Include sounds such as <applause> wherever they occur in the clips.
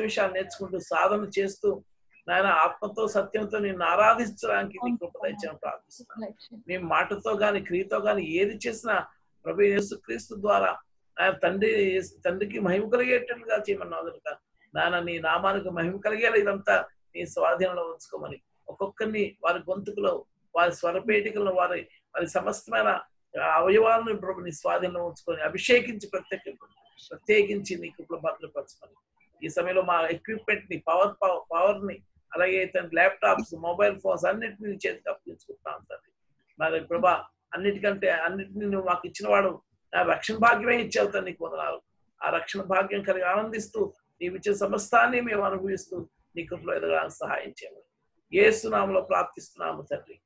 విషయాలు నేర్చుకుంటూ సాధన చేస్తూ నాయన ఆత్మతో సత్యంతో నిన్ను ఆరాధించడానికి నీ కృప దయచేయమని ప్రార్థిస్తున్నాను మేము మాటతో గాని క్రియతో గాని ఏది చేసినా ప్రభు యేసు క్రీస్తు ద్వారా ఆయన తండ్రి తండ్రికి మహిమ కలిగేటట్లుగా చేయమన్నావు కనుక నాన్న నీ నామానికి మహిమ కలిగేలా ఇదంతా నీ స్వాధీనంలో ఉంచుకోమని ఒక్కొక్కరిని వారి గొంతుకులో వారి స్వరపేటికలను వారి వారి సమస్తమైన అవయవాలను ప్రభు నీ స్వాధీనంలో ఉంచుకొని అభిషేకించి ప్రత్యేక ప్రత్యేకించి నీ కృపలో భద్రపరచమని ఈ సమయంలో మా ఎక్విప్మెంట్ని పవర్ పవర్ని అలాగే తన ల్యాప్టాప్స్ మొబైల్ ఫోన్స్ అన్నిటిని చేతికి అప్పగించుకుంటాం తండ్రి మరి ప్రభా అన్నిటికంటే అన్నిటిని నువ్వు మాకు ఇచ్చిన వాడు నా రక్షణ భాగ్యమే ఇచ్చావు తండ్రి నీకు వందనాలు. ఆ రక్షణ భాగ్యం కలిగి ఆనందిస్తూ నీవు ఇచ్చిన సమస్తాన్ని మేము అనుభవిస్తూ నీ కృపలో ఎదగడానికి సహాయం చేయమని. ఏసునామలో ప్రార్థిస్తున్నాము తండ్రి.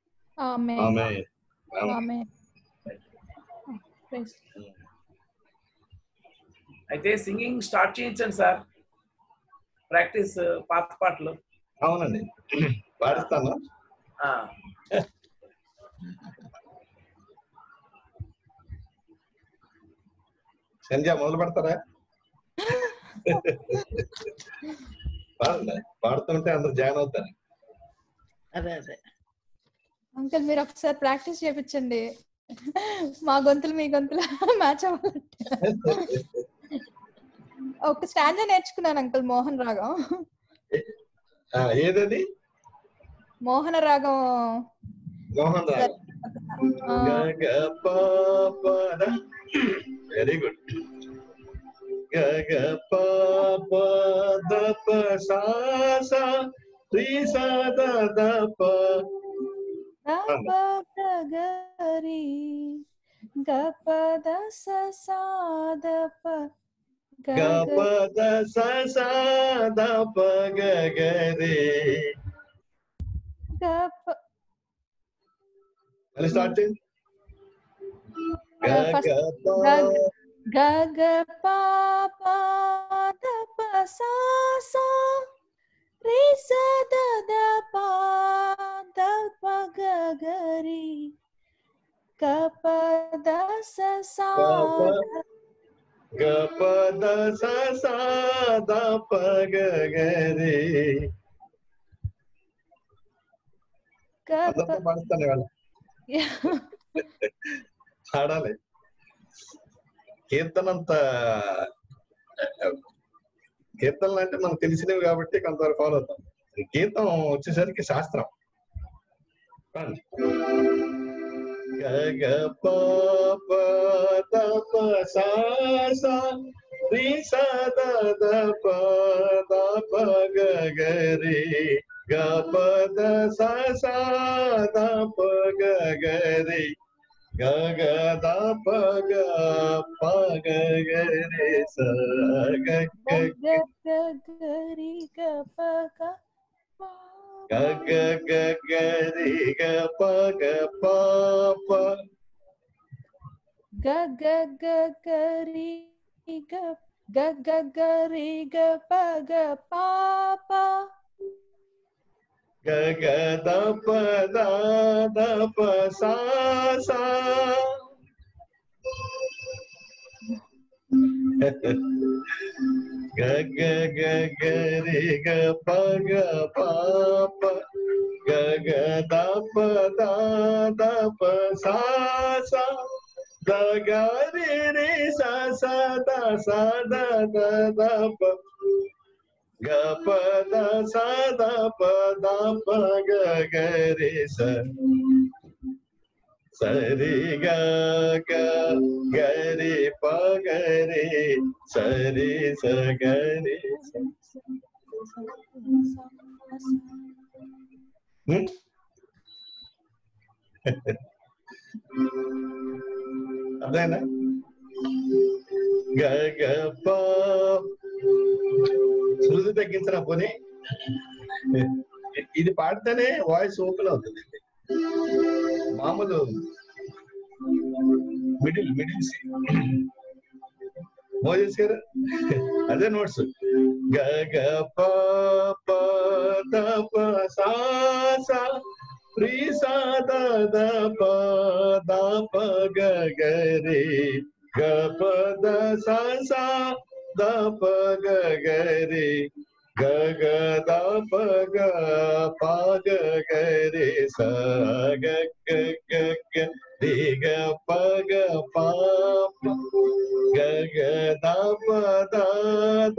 అయితే సింగింగ్ స్టార్ట్ చేయించండి సార్. ప్రాక్టీస్ పాత పాటలు. అవునండి. పాడిస్తాను సంధ్య మొదలు పెడతారా? పాడుతుంటే అందరు జాయిన్ అవుతారు. అదే అదే. అంకుల్ మీరు ఒకసారి ప్రాక్టీస్ చేపించండి. మా గొంతులు మీ గొంతులు <laughs> మ్యాచ్ అవ్వాలంటే. ఒక స్టాండ్ నేర్చుకున్నాను అంకుల్ మోహన్ రాగం ఆ, ఏదది మోహన రాగం మోహన్ రావు ఆ, వెరీ గుడ్ గగ పాప దప సాస శ్రీ సద దప గప గగరి గప దస సాదప ಗಪದ ಸಸಾದ ಪಗಗರೆ ಗಪ ಅಲ್ಲಿ ಸ್ಟಾರ್ಟ್ ಗಗ ಪಾಪದ ಪಸಾಸ ರೇ ಸದದ ಪಾದ ಪಗಗರಿ ಕಪದ ಸಸಾದ గ పద సద పాడాలి కీర్తనంత కీర్తనలు అంటే మనకు తెలిసినవి కాబట్టి కొంతవరకు ఫాలో అవుతాం. కీర్తనం వచ్చేసరికి శాస్త్రం. ग प प त सा सा रि सा द प द प ग ग रे ग प द सा सा द प ग ग रे ग ग द प ग प ग ग रे सा ग ग ग ग रे ग प ग ga ga ga ga ri ga pa ga pa pa ga ga ga ga ri ga ga ga ga ri ga pa ga pa pa ga ga da pa da da pa sa sa గగ గగరి గ ప గ ప ప గగ దప the దప సా సా ద గ రి రి స స ద స ద ద ద ప గ ప ద స ద ప ద ప గ గ రి స సరి గ గ గ రి ప గ రి సరి స గ రి స హ్మ్? అదేనా గ గ ప శృతి తగ్గించరా పోనీ ఇది పాడితేనే వాయిస్ ఓపెన్ అవుతుంది మామూలు మిడిల్ మిడిల్ సి మోజెస్ గారు అదే నోట్స్ గ గ ప ప ద ప సా సా ప్రి సా ద ద ప ద ప గ గ రి గ ప ద సా సా ద ప గ గ రి गगदा पग पाग गरे स गग ग दिग पग पाप गगदा पदा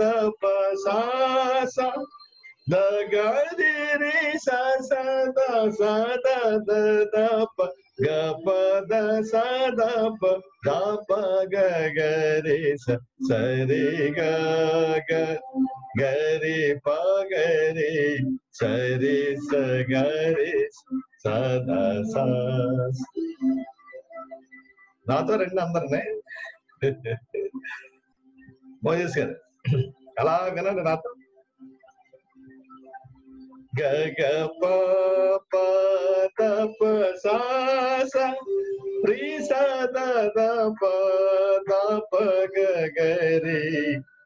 दप सा सा दगरि रे सा सा द सा द द दप गप द सा दप दा पग गरे स सरे ग స ద స ద ద ద ప గ ప ద స ద ప ద ప గ గ రి స స రి గ గ గ రి ప గ రి స రి స గ రి స ద స నాతో రండి అందరినీ మోజేస్ గారు అలా వినండి నాతో గ గ ప ప ద ప సా సా రి స ద ద ప ద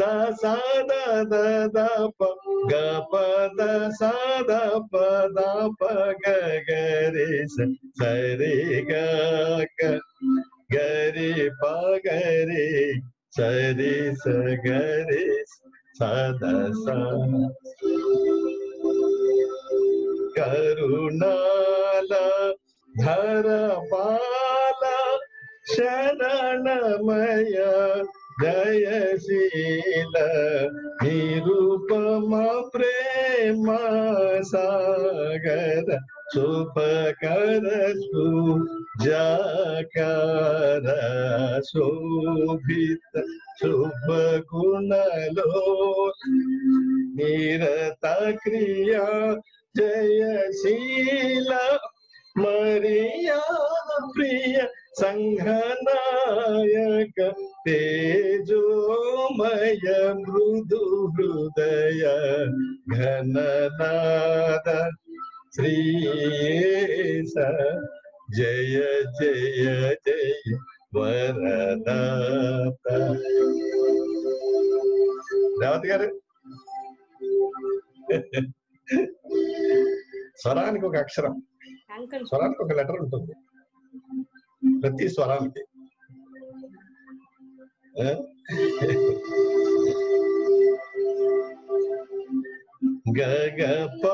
ದ ಸಾ ದ ದ ದ ಪ ಗ ಪ ದ ಸಾ ದ ಪ ದ ಪ ಗ ಗ ರೆ ಸ ಸ ರೆ ಗ ಗ ಗ ರೆ ಪ ಗ ರೆ ಸ ರೆ ಸ ಗ ರೆ सा द सा करुणाला धरपाला शरणमया స కరుణాల ధరపాల శరణమయ జయశీల నిరూపమ ప్రేమ సాగర శుభకర జాకర శోభిత శుభ గుణలో నిరత క్రియా జయశీల మరియా ప్రియ సంఘనాయక తేజోమయ మృదు హృదయ ఘననాద శ్రీయేశ జయ జయ జయ వరదాత రేవతి గారు స్వరానికి ఒక అక్షరం అంకుల్ స్వరానికి ఒక లెటర్ ఉంటుంది ప్రతి స్వరానికి ఆ? గ గ ప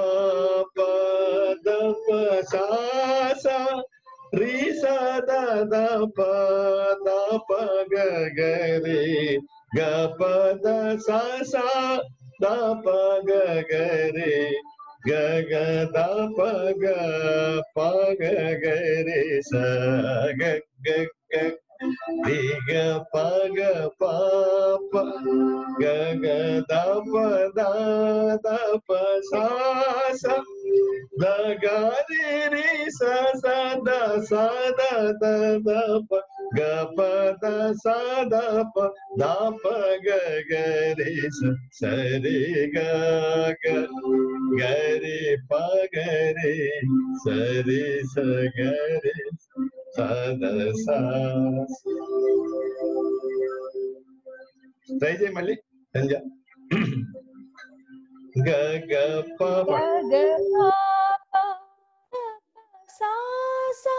ప ద ప సా సా రి స ద ద ప ద ప గ గ రి గ ప ద సా సా ద ప గ గ రి ಗಗದ ಪಗ ಪಗ ಗರಿ ಸ ಗಗ ದಿಗ ಪಗ ಪಾಪ ಗಗದ ಪದ ದಪ ಸಾಸ ದಗರಿ ರಿ ಸ ಸದ ಸದ ದಪ ग प द सा द प ध प ग ग रे स स रे ग ग ग रे प ग रे स रे स ग रे सा द सा सही जी मलिक ग ग प प ग प सा सा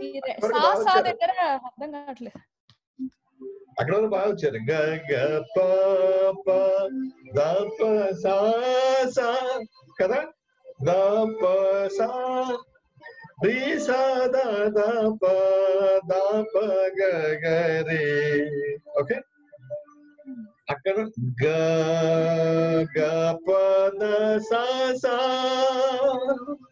ఈ రె- ఇప్పటికి సా బాగా సా వచ్చారు. దగ్గర అర్థం కావట్లేదు అక్కడ వరకు బాగా వచ్చారు గ గ ప ప ద ప సా సా కదా ద ప సా రి సా ద ద ప ద ప గ గ రి ఓకే అక్కడ గ గ ప ద సా సా గ పద స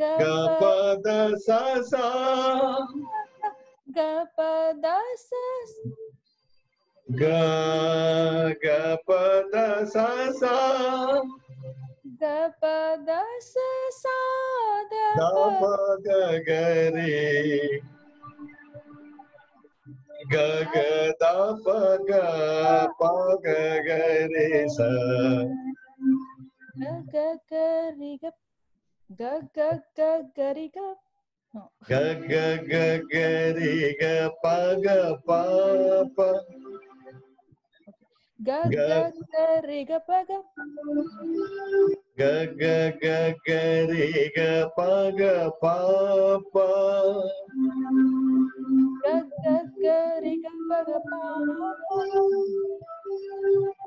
Gapada sasa. Gapada sasa. Ga gapada sasa. Gapada sasa. Gapada gare. गगदा पग पग गरे सा। ग ग हाँ। रि ग ग ग ग। ग रि ग ग ग ग ग रि ग प ग प प ग ग ग रि ग प ग ग ग ग ग रि ग प ग प प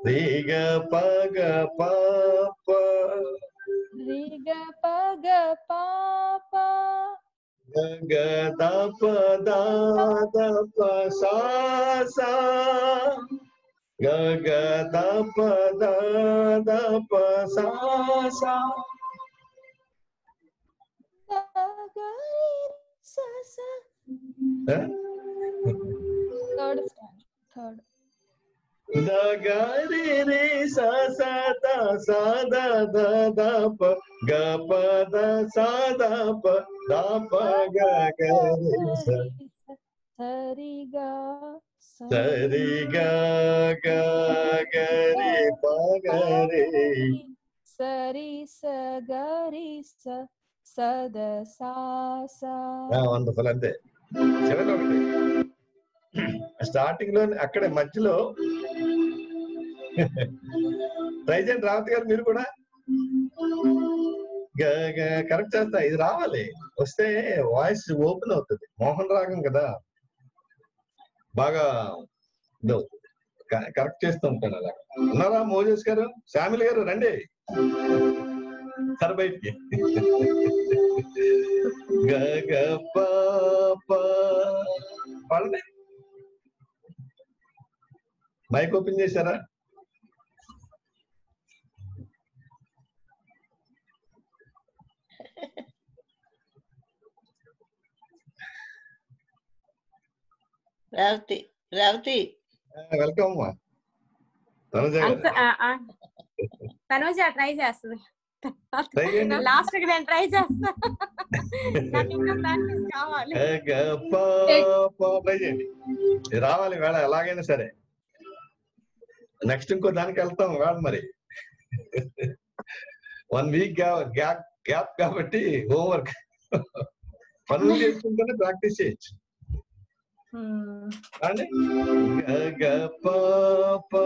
Riga paga papa. Riga paga papa. Gaga tapa da tapa sa sa. Gaga tapa da tapa sa sa. Riga sa sa. Third third दा गा रे रे सा सा प गा प दा सा प दा प गा गा रे सा सरी गा सरी गा गा गा रे प ग रे सरी स गा रे सा स द सा सा वंडरफुल अंते చివరిలో ఒకటి. స్టార్టింగ్లో అక్కడే మధ్యలో ట్రై చేయండి రావత్ గారు మీరు కూడా? కరెక్ట్ చేస్తా. ఇది రావాలి. వస్తే వాయిస్ ఓపెన్ అవుతుంది. మోహన్ రాగం కదా? బాగా ఇదవుతుంది కరెక్ట్ చేస్తూ ఉంటాను అలా ఉన్నారా మోజేస్ గారు? శామిల్ గారు రండి. సరే బయటికి గగ పాడలే మైక్ ఓపెన్ చేశారా? రావతి రావతి. వెల్కమ్ తనుజ ట్రై చేస్తుంది. లాస్ట్కి నేను ట్రై చేస్తా. రావాలి వేళ ఎలాగైనా సరే. నెక్స్ట్ ఇంకో దానికి వెళ్తాం వేళ మరి. వన్ వీక్ గ్యాప్ గ్యాప్ కాబట్టి హోంవర్క్ పనులు చేసుకుంటేనే ప్రాక్టీస్ చేయొచ్చు. అండి గ గ ప.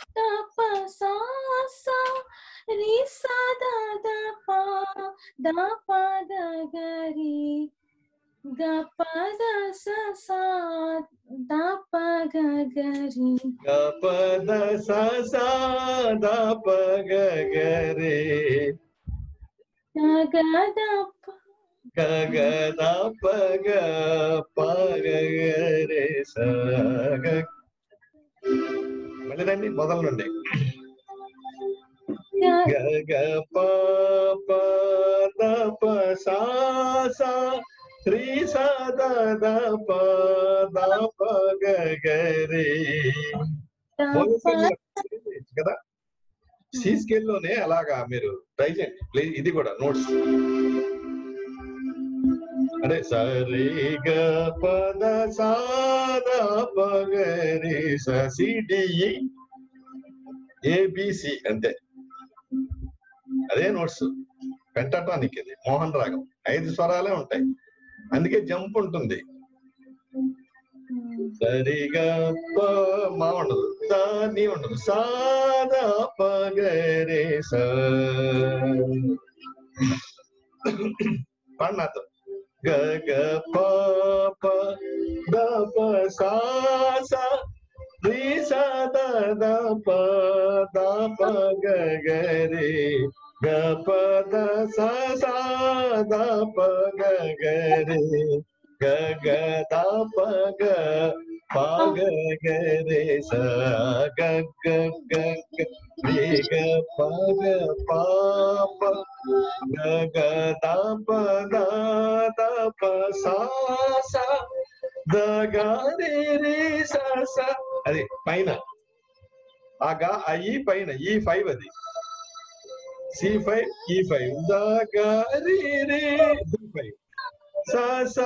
प सा सा रे सा दा दा पा दा पा दा ग रे ग प द स सा दा प ग ग रे ग प द स सा दा प ग ग रे ग ग द प ग ग द प ग प ग ग रे सा ग అదేనండి మొదల నుండి గగ ప ప సా శ్రీ సద ప ద ప కదా? సి అలాగా మీరు ట్రై చేయండి ఇది కూడా నోట్స్ అదే సరి గ పద సాద పగరి సిడిఈ ఏబిసి అంతే. అదే నోట్స్. పెంటటానికి ఇది మోహన్ రాగం. ఐదు స్వరాలే ఉంటాయి. అందుకే జంప్ ఉంటుంది. సరిగా మా ఉండదు. దా నీ ఉండదు. సాదా పగరే సార్ పాడు నాతో గగ పాప దప సాస రి సద దప దప గగ రే గప దస సా దప గగ రే గగ దప గ పాగ గ రే స గగ గగ రి గ పగ పాప గగద పద తప స స అది పైన ఆ గా ఈ పైన ఈ ఫైవ్ అది సి ఫైవ్ ఈ ఫైవ్ ద గ రి రే ఫైవ్ స స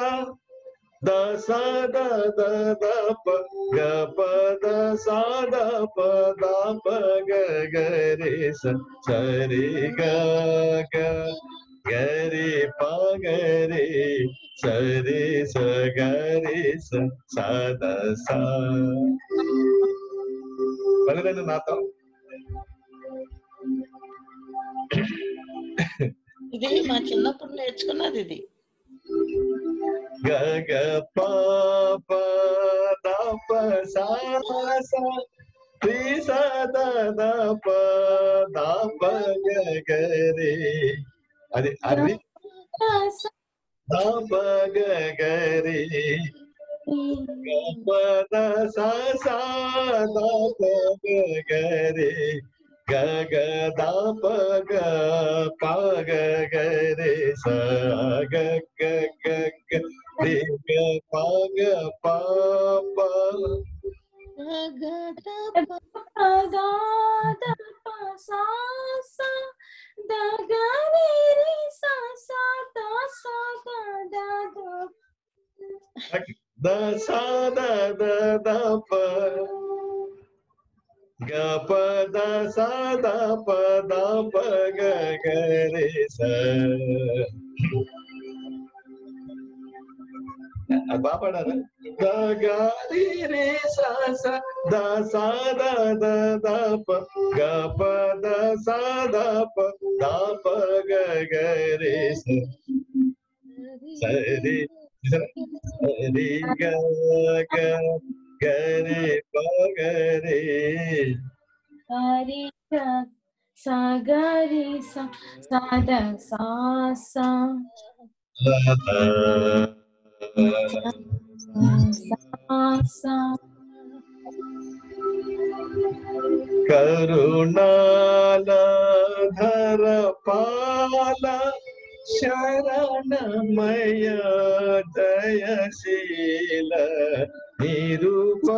ద సా ద ద ద ప గ ప ద సా ద ప ద ప గ గ రే స స రే గ గ గ రే ప గ రే స రే స గ రే స స ద స పన్నెండు నాతో ఇది మా చిన్నప్పుడు నేర్చుకున్నది ఇది. గగ పాప తప సాస త్రి సద దప దప గగరే అది అది దప గగరే గప దస సా దప గగరే గగ దప గ పగ గరే స గ గ గ pag pa pa Agata pa agata pa sa sa da ga ni ri sa sa ta sa ga da da da sa da da da pa ga pa da sa da pa da pa ga ga re sa ಅಲ್ವಾ ಪಾಡೋಣ the ಗಾ ರಿ ರೇ ಸಾ ಸಾ ದ ಸಾ ದ ದ ದ ಪ ಗ ಪ ದ ಸಾ ದ ಪ ದ ಪ ಗ ಗ ರೇ ಸ ಸರಿ ಸರಿ ಗ ಗ ಗ ರೇ ಪ ಗ ರೇ ಹರಿ सा ग रे सा सा द सा सा करुणाल धर पाल शरणमय दयशील निरूप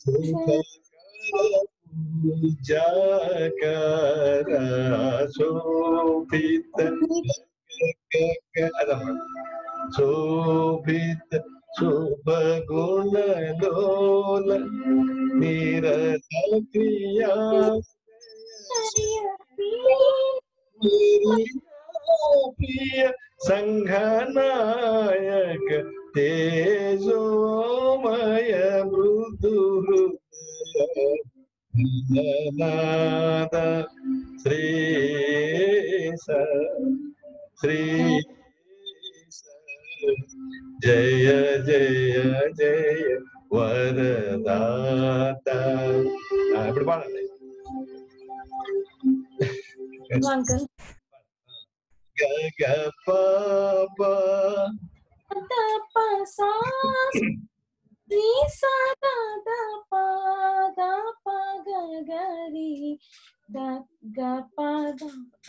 सुख जाकराशोभित शोभित शुभ गुण लोल निरत क्रिया प्रिय संघनायक तेजोमय मृदु Nada Sri Sri Jaya Jaya Jaya Waradata Nah, எப்படி பாடுங்க నీ సాదా దప దప గగరి దగ పద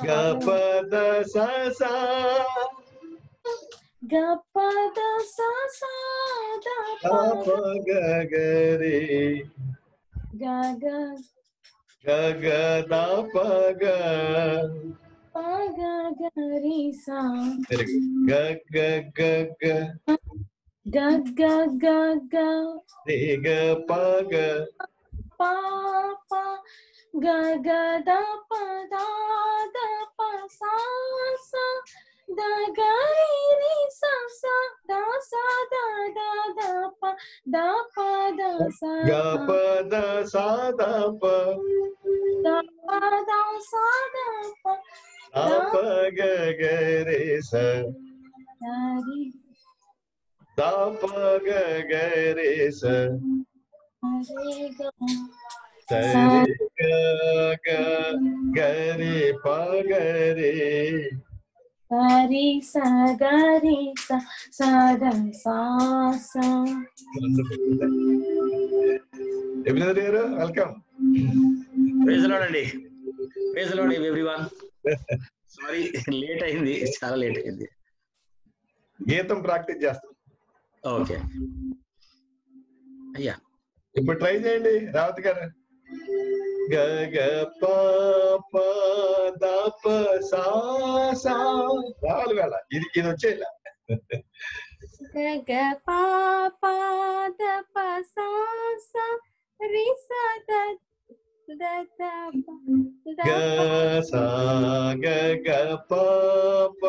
గపద సస గపద సస దప గగరి గగ గగ దప గ పగ గరి సా గగ గగ gagal gagal tiga paga papa gagal dapat ge. Pa pa. ini sasa dasa da da sa sa. Da sa sa da sa da da pa da pa da sa. Ga pa da sa da pa. Da pa da sa da pa. Da pa ga ga sa. Da ri ದಾಪ ಗರೆ ಸ ಸರಿ ಗ ಗರಿ welcome. Everyone. Sorry late అయింది చాలా late అయింది. గీతం practice చేస్తాం. Okay. అయ్యా. ఇప్పుడు ట్రై చేయండి రావత్ గారు. గ గ ప ప ద ప సా సా వేళ ఇది ఇది వచ్చేలా గ గ ప ప ద ప సా సా రి సా ద ద ద గ సా గ గ ప ప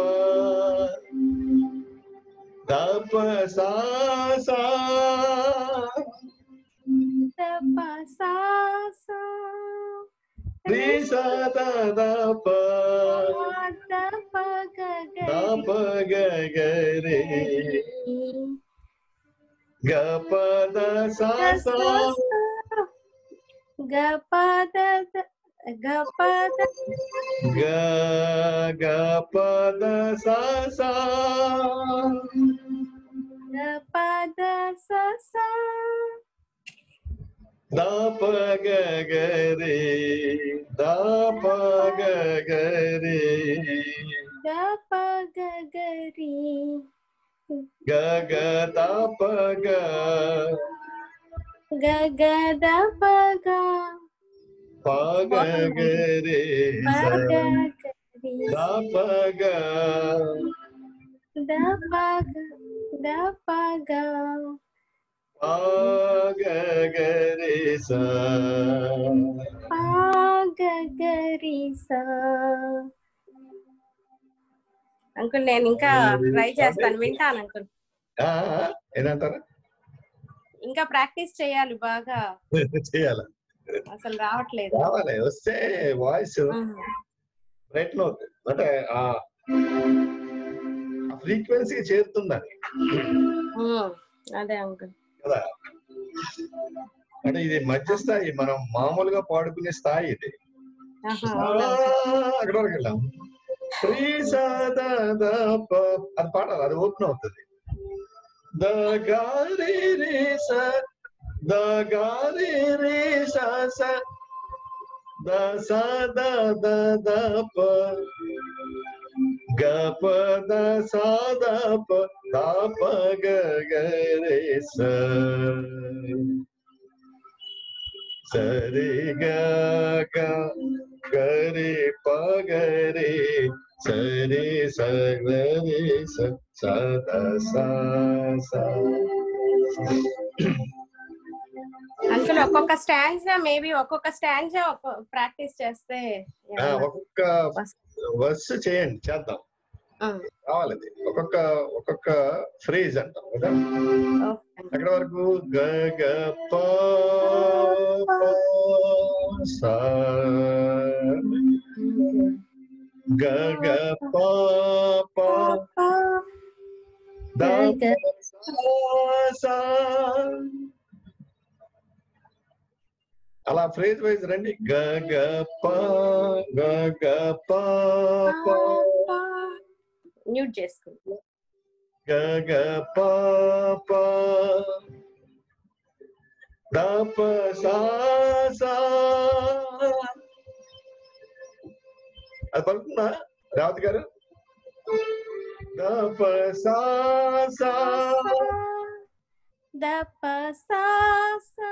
tapasasa. Tapasasa risa tatapa tapagagare gapada sasa gapada gapada gagapada sasa pada sasa Dapagagari, dapagagari, dapagagari, gagadapaga, gagadapaga, pagagari, dapaga, dapaga. గపగా అంకుల్ నేను ఇంకా ట్రై చేస్తాను వింటాను అంకుల్. ఏదంటారా? ఇంకా ప్రాక్టీస్ చేయాలి బాగా. <laughs> చేయాలి? అసలు రావట్లేదు. రావాలి వస్తే వాయిస్ అంటే ఫ్రీక్వెన్సీ చేరుతుందని. ఉమ్, అదే అంకుల్. కదా? అంటే ఇది మధ్య స్థాయి మనం మామూలుగా పాడుకునే స్థాయి ఇది? అక్కడ వరకు వెళ్ళాం శ్రీ అది పాడాలి అది ఓపెన్ అవుతుంది. ద గారి రే స ద గారి రే స స ద స ద ద ప. ग प द सा प ता प ग ग रे स स रे ग ग ग रे प ग रे स रे स सा। అంకుల్ ఒక్కొక్క స్టాండ్స్ మేబీ ఒక్కొక్క స్టాండ్స్ ప్రాక్టీస్ చేస్తే ఆ, ఒక్కొక్క వర్స్ చేయండి చేద్దాం కావాలి. ఒక్కొక్క ఒక్కొక్క ఫ్రేజ్ అంటాం కదా. అక్కడ వరకు గ గ ప స గ గ ప ప ద స అలా ఫ్రేజ్ వైజ్ రండి గ గ ప గ గ ప ప మ్యూట్ చేసుకో గ గ ప ప ద ప సా సా అది పలుకుతుందా రావత్ గారు ద ప సా సా ద ప సా సా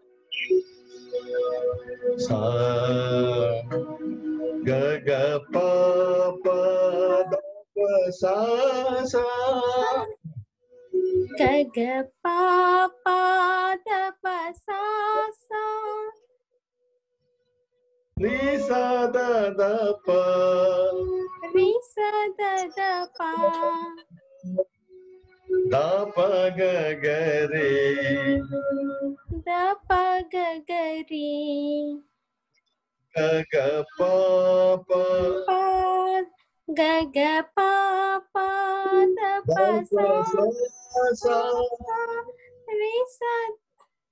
सा ग प प द सा सा ग ग प प द प सा सा रि सा द द प रि सा द द प दा प ग ग रे Dapat gagari gagapapat gagapapat dapa sa risat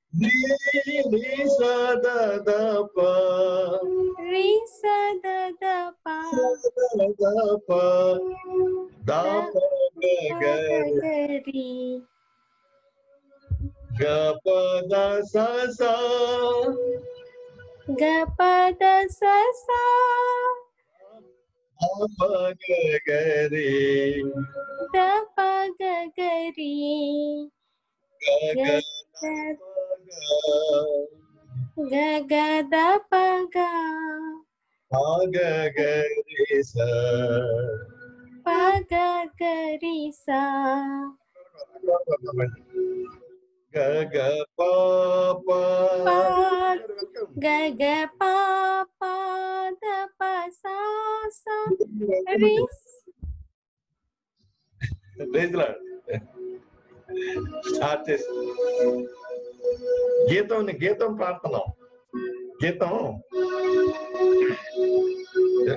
Risa da da pa. Risa da da pa. Da da pa. Da pa gagari. ग प द स स ग प द स। स प ग ग रे द प ग ग रे ग ग ग द प ग प ग ग रे स। प ग ग रे स। గగ పాప గగ పాప సా సా రి స్టార్ట్ గీతం గీతం ప్రార్థన గీతం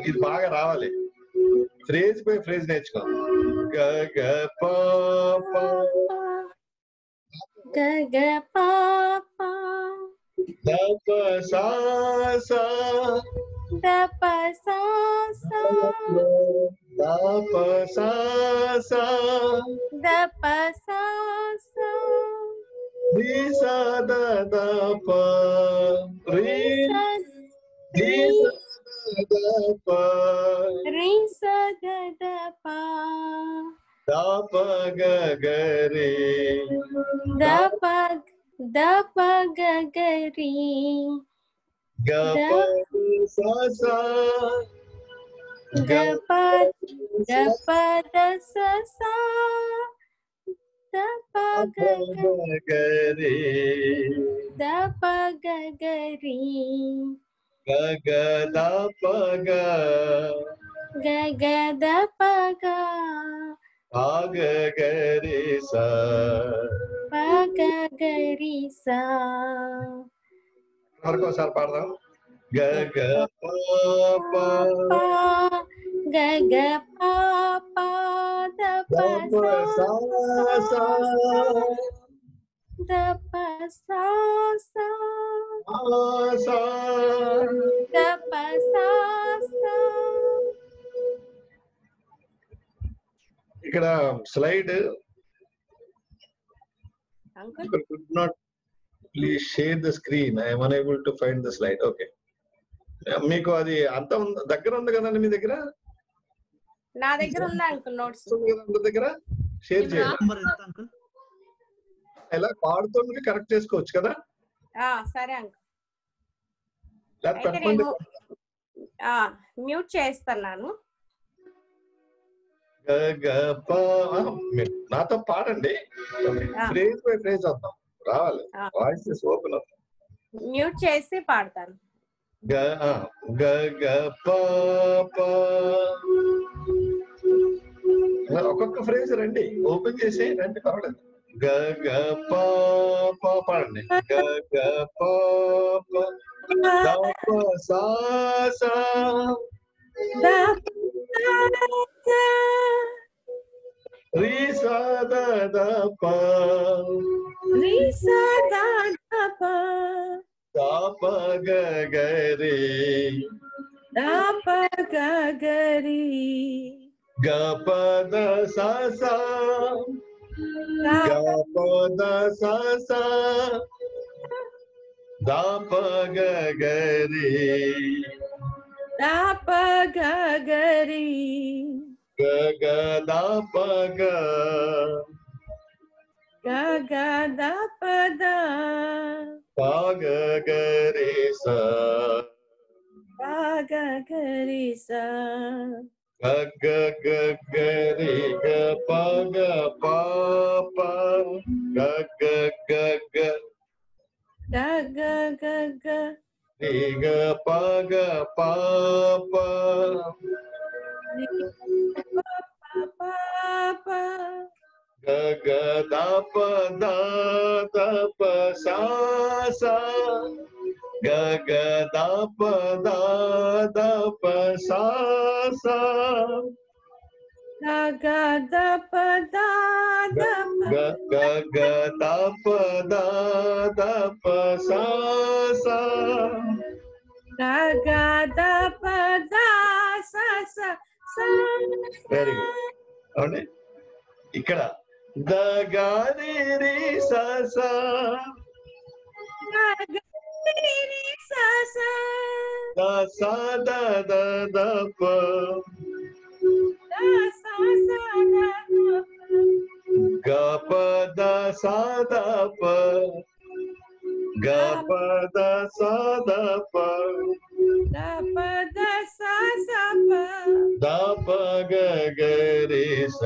ఇది బాగా రావాలి ఫ్రేజ్ పోయి ఫ్రేజ్ నేర్చుకో గ గ పాప ga ga da pa da pa sa da pa da pa sa da da pa ri da da pa da da pa ದಪ ಗಗರಿ ದಪ ದಪ ಗಗರಿ ಗಪ ಸಸ ಗಪ ದಪ ದಸ ದಪ ಗಗರಿ ದಪ ಗಗರಿ ಗಗ ದಪ ಗ ಗಗ ದಪ ಗ Pagagarisa. Pagagarisa. Harko sarparno. Gagapapa. Gagapapa. Tapasasa. Tapasasa. Tapasasa. Tapasasa. ఇక్కడ slide uncle? Could not please share the screen. I am unable to find the slide. Okay. మీకు అది అంత దగ్గర ఉంది కదండి మీ దగ్గర? నా దగ్గర ఉందా అంకుల్ నోట్స్? దగ్గర? Share uncle? ఇలా పాడుతుంది కరెక్ట్ చేసుకోవచ్చు కదా? ఆ సరే అంకుల్. మ్యూట్ చేస్తున్నాను నాతో పాడండి. ఫ్రేజ్ బై ఫ్రేజ్ వద్దాం రావాలి. వాయిస్ ఓపెన్ అవుతుంది మ్యూట్ చేసి పాడతాను. గ ఆ, గ గ ప. ప ఒక్కొక్క ఫ్రేజ్ రండి. ఓపెన్ చేసి రండి పర్వాలేదు. గ గ ప ప పాడండి. గ గ ప. ప ద ప సా సా. ద ప Re sa da da pa. Re sa da da pa. Da pa ga ga re. Da pa ga ga re. Ga pa da sa sa. Ga pa da sa sa. Da pa ga ga re. Da pa ga ga re. Gagadapaga. Gagadapada. Pagagarisa. Pagagarisa. Gagagagariga pagapapa. Gagagaga. Gagagaga. Diga pagapapa. Diga గగదప దప స గగదప దప స గగదప గగదప దప స గగదప స Very good. అవునండి ఇక్కడ దగారే రే సాసా సా దప గప ద సా దప గప ద సా దప ದಾಪ ಗರಿ ಸ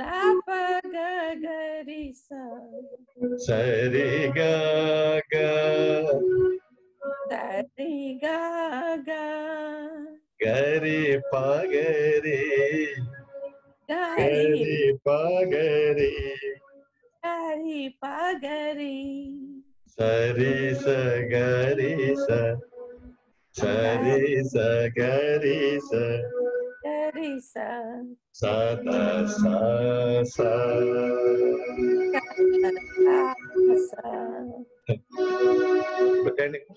ದಾಪ ಗರಿ ಸ ಸರಿ ಗ ಗ ದರಿ ಗ ಗ ಗರಿ ಪಗರಿ ಗರಿ ಪಗರಿ ಗರಿ ಪಗರಿ ಸರಿ ಸ ಗರಿ ಸ Sarisa, Garisa, Garisa, Sata Sa Sa. Sasa.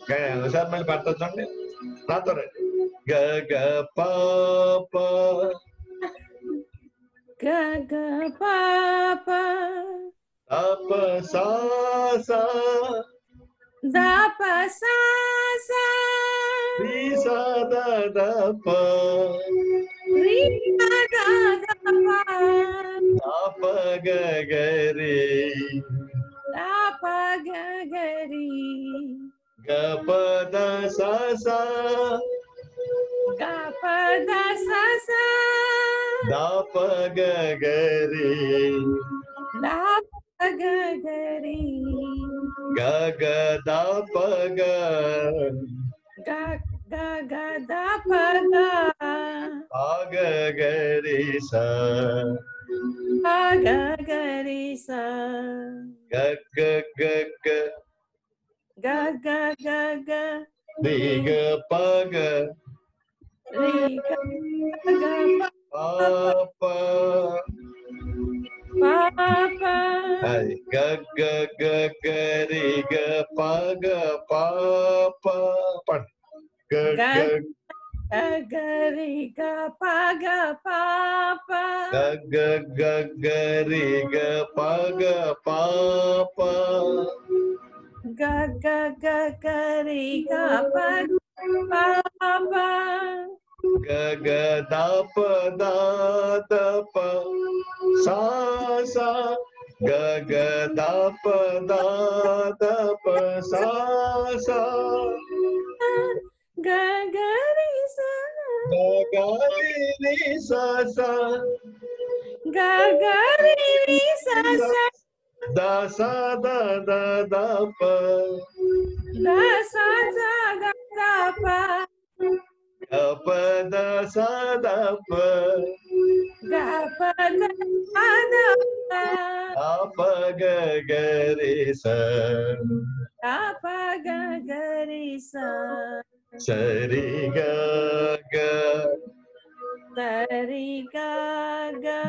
kaya sa mal parto sang ni Lator ga ya. ga pa pa ga ga sasa, apa sa sa sa? Re sa da da pa. Re sa da da pa. Da pa ga ga re. Da pa ga ga re. Ga pa da sa sa. Ga pa da sa sa. Da pa ga ga re. Da pa ga ga re. Ga ga da pa ga. Ga Gaga da paga, aga garisa, aga garisa, gaga gaga, gaga gaga, ri ga paga, ri ga paga, papa, papa, hey gaga gaga ri ga paga papa. ga Gagari ga pa ga pa pa. Gagagagari ga pa ga pa pa. Gagagagari ga pa pa pa. Gagada pa da da pa sa sa. Gagada pa da da pa sa sa. Gagari sa. Gagari sa sa. Gagari sa sa. Da sa da da da pa. Da sa da da da pa. Da pa da sa da pa. Da pa da sa da pa. Da pa gagari sa. Da pa gagari sa. Sari ga ga. Sari ga ga.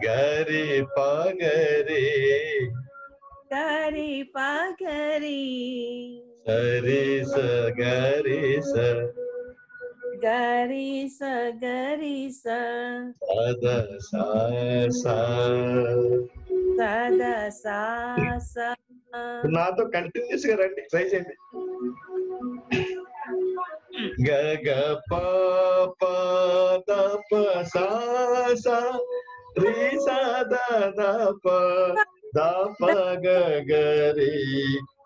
Gari pa gari. Gari pa gari. Sari sa gari sa. Gari sa gari sa. Sada sa sa. Sada sa sa. నా తో continuous గా రండి try చేయండి గగ పప సా సా రి సా దా దా ప దా ప గ గ రి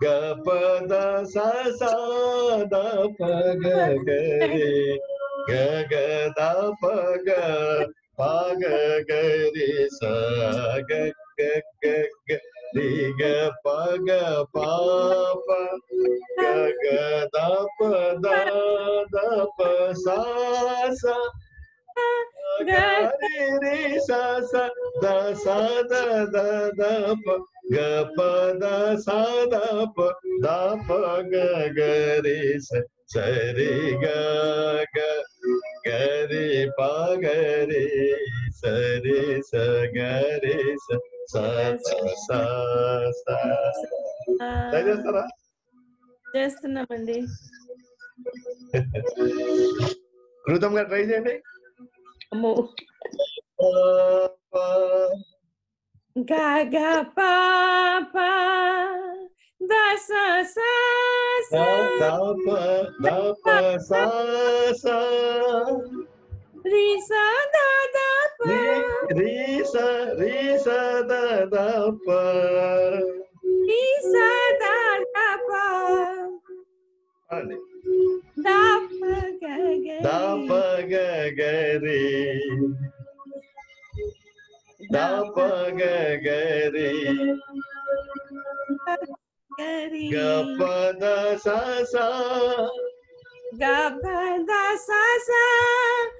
గ ప దా సా సా దా ప గ గ రి గ గ దా ప గ ప గ గ రి సా గ గ గ గ గ ద రి గ గ గరి ప గరి గ రి ప గ రి సరి స గరి స గ రి స గ రి స సద సా సా స ద స స చేస్తారా? చేస్తున్నామండి. <laughs> కృతంగా ట్రై చేయండి. గగా పాప దశ రిసా सा सा ri sa da da pa da pa ri ga pa da sa sa da pa ga ga ri da pa ga ga ri sa ga ga ga ri ga pa pa pa da pa da da pa sa sa ga ri ri sa sa da sa da da da pa da sa da pa da pa ri sa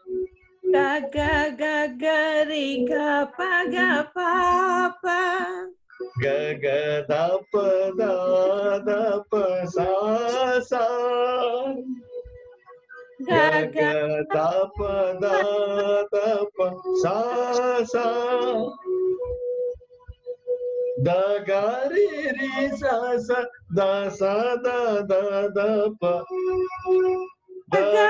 ga ga ga ga re ga pa ga pa pa ga ga da pa da da pa sa sa ga ga da pa da da pa sa sa da ga re re sa sa da sa da da da pa दा दा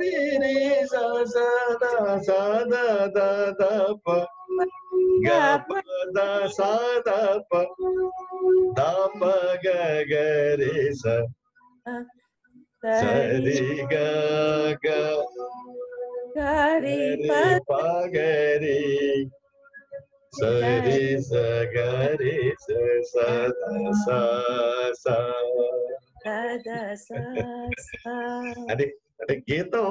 रे रे सा सा दा सा दा दा दा प ग प दा सा दा प दा प ग ग रे सा sa ri ga ga ga ri pa pa ga ri sa ri sa ga ri sa sa sa sa అదే అంటే గీతం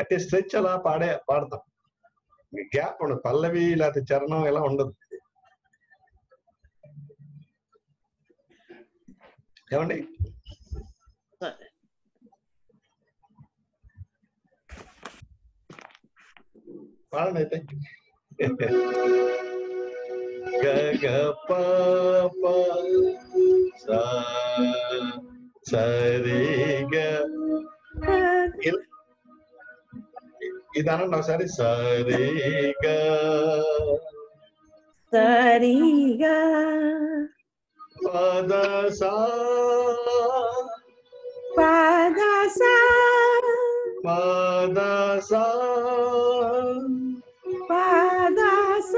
అంటే స్ట్రెచ్ అలా పాడే పాడతాం. గ్యాప్ ఉండదు. పల్లవి లేకపోతే చరణం ఇలా ఉండదు. ఏమండి? పాడండి అయితే. గ ప సా సరి గ ఇల్- ఇది అనండి ఒకసారి సరి గ సరిగా పద సా పద స పద సా పద స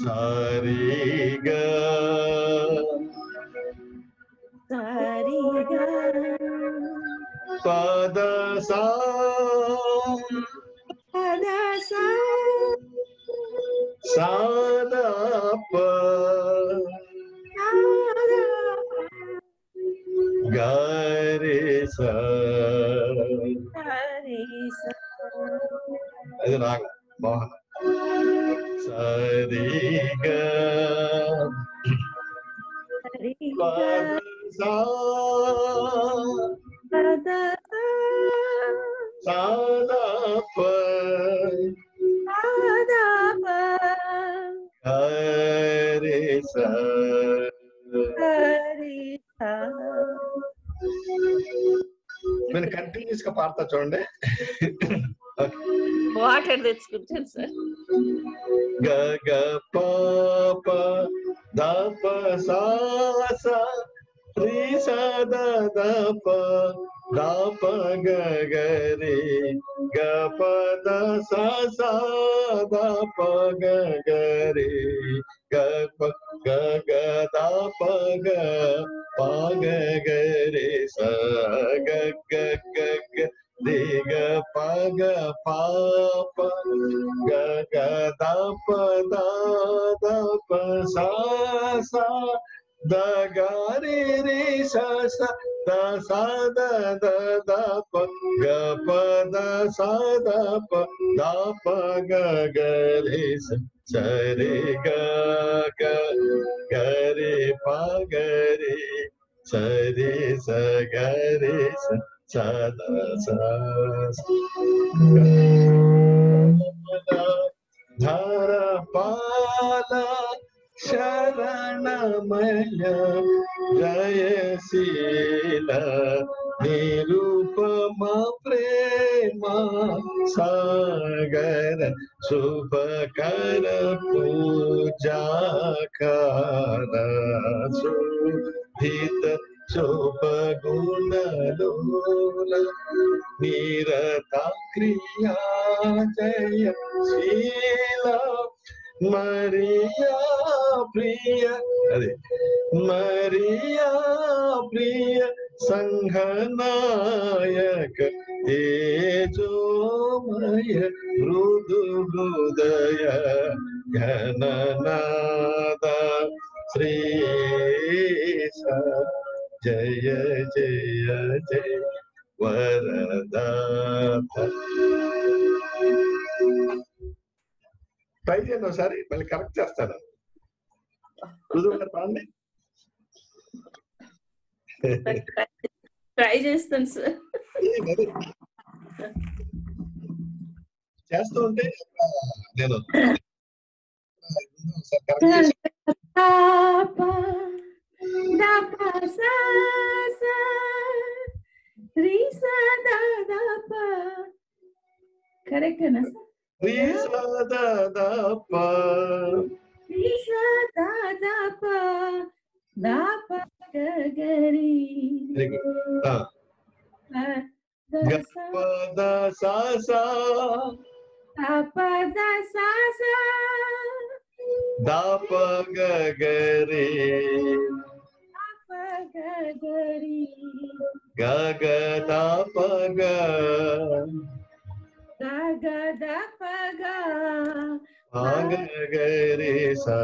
సరి గ సరిగా Padasam. Padasam. Sadapa. Sadapa. Garisa. Garisa. Itu nang bawah. Sariga. Sariga. Padasam. Mohan సరి గ సరిగా పద సా పద సాద ప పద ప గరి స హరి స నేను కంటిన్యూస్ గా పాడతా చూడండి వాటర్ తెచ్చుకుంటాను సార్ గ గ ప ప ద ప సా సా ri sa da da pa da pa ga ga re ga pa da sa sa da pa ga ga re ga pa ga ga da pa ga pa ga ga re sa ga ga ga ga Re ga pa ga pa pa ga ga da pa da da pa sa sa ದ ಗ ರೇ ರೇ ಸ ಸ ದ ಸಾ ದ ದ ದ ಪ ಗ ಪ ದ ಸಾ ದ ಪ ದ ಪ ಗ ಗ ರೇ ಸ ಸ ರೇ ಗ ಗ ಗ ರೇ ಪ ಗ ರೇ ಸ ರೇ ಸ ಗ ರೇ ಸ ಸ ದ ಸ ಧ ರ ಪ ಲ शरणमय जयशील निरुपम प्रेम सागर शुभकर पूजाकार सुधित शुभ गुण लोल। निरता क्रिया जय जयशील Maria ప్రియ అదే మరియా ప్రియ సంఘనాయక తేజోమయ మృదు హృదయ ఘననాద శ్రీశ జయ జయ జయ వరదాత ట్రై చేయండి ఒకసారి మళ్ళీ కరెక్ట్ చేస్తాను కుదురు పాండి try చేస్తాను సార్. చేస్తూ ఉంటే నేను ఒకసారి दा दा पा दा पा ग ग री हाँ ग प द सा सा दा प द सा सा दा प ग ग रे दा प ग ग री ग ग दा प ग ग ग दा प ग ga ga re sa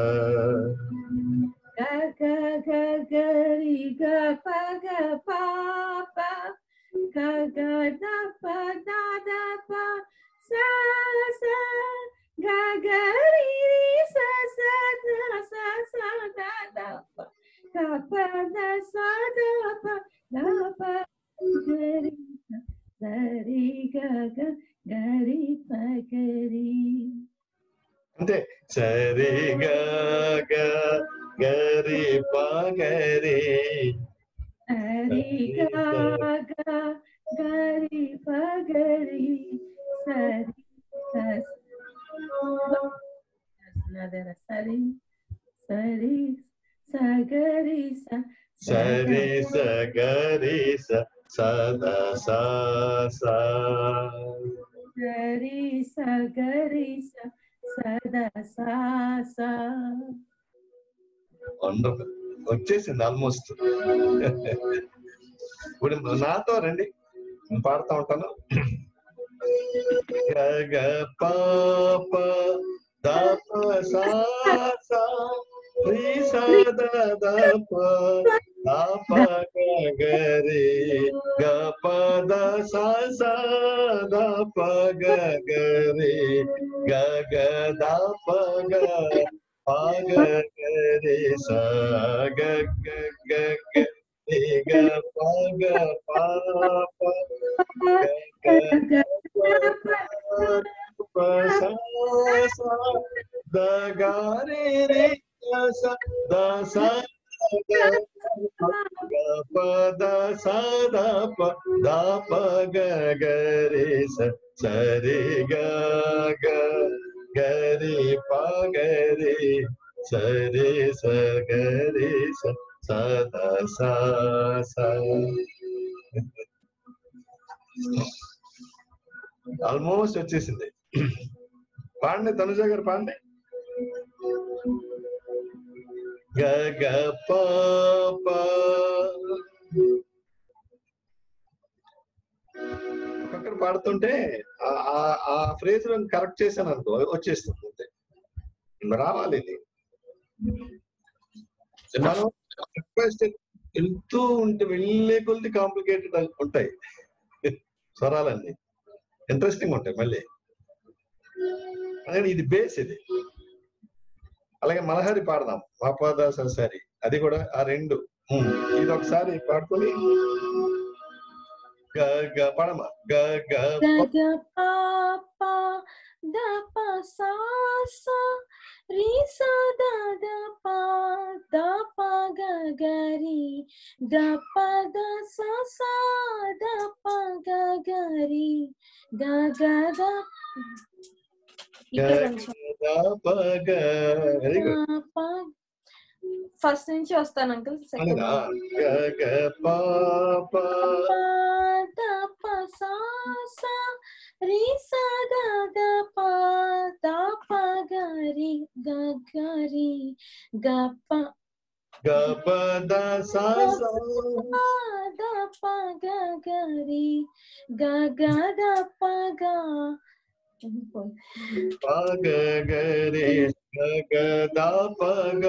ga ga ga ga ri ga pa ga pa pa ga ga da pa da da pa sa sa ga ga ri ri sa sa da sa sa da da pa ga pa da sa da pa da pa ga ri sa ga ri ga ga ga ri pa ga ri అంతే సరి గ గ గరి పగరి Hari ga ga gari pagari sari sas Nadara sari sari sagari sa సరి స గరి స సద సా సా వండర్ఫుల్ వచ్చేసింది ఆల్మోస్ట్. ఇప్పుడు నాతో రండి. పాడుతూ ఉంటాను. గగ పాప దప సా ri sa da da pa da pa ga ga re ga pa da sa sa da pa ga ga re ga ga da pa ga pa ga ga re sa ga ga ga ga ga pa ga pa pa ga ga pa pa sa sa da ga re re గరే గరి గరే పగరే సరే సగరే సదా సా almost వచ్చేసింది. పాండే తనుజ గారు పాండే. గ గ ప పాడుతుంటే ఆ- ఫ్రేజ్లో కరెక్ట్ చేశాను అనుకో వచ్చేస్తుంది అంతే. రావాలి ఇది. మనం వెళ్తూ ఉంటే వెళ్ళే కొద్ది కాంప్లికేటెడ్ ఉంటాయి. స్వరాలన్నీ. ఇంట్రెస్టింగ్ ఉంటాయి మళ్ళీ. అలాగే ఇది బేస్ ఇది. అలాగే మనహరి పాడదాం. మాపాద సరసారి అది కూడా ఆ రెండు. ఇది ఒకసారి పాడుకొని. గ గ పడమ గ గ గ ప- గ ప ప ద ప సా సా రి స ద ద ప ద ప గ గ రి గ ప ద స సా ద ప గ గ రి గ గ ద. ఇక్కడ కొంచెం వెరీ గుడ్ ఫస్ట్ నుంచి వస్తాను అంకుల్ సెకండ్ అలాగా గ గ ప ప ద ప సా సా రి స ద ద ప ద ప గ రి గ గ రి గ ప గ ప ద స స ద ప గ గ రి గ గ ద ప గ पग गरे पग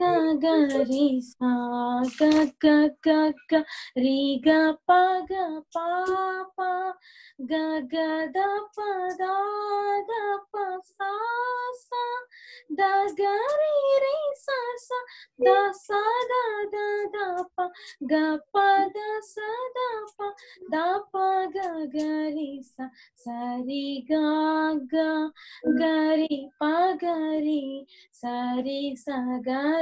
ga ga re sa ga ga ga ga re ga pa ga pa pa ga ga da pa da da pa sa sa da ga re re sa sa da sa da da da pa ga pa da sa da pa da pa ga ga re sa sa re ga ga ga re pa ga re sa re sa ga ప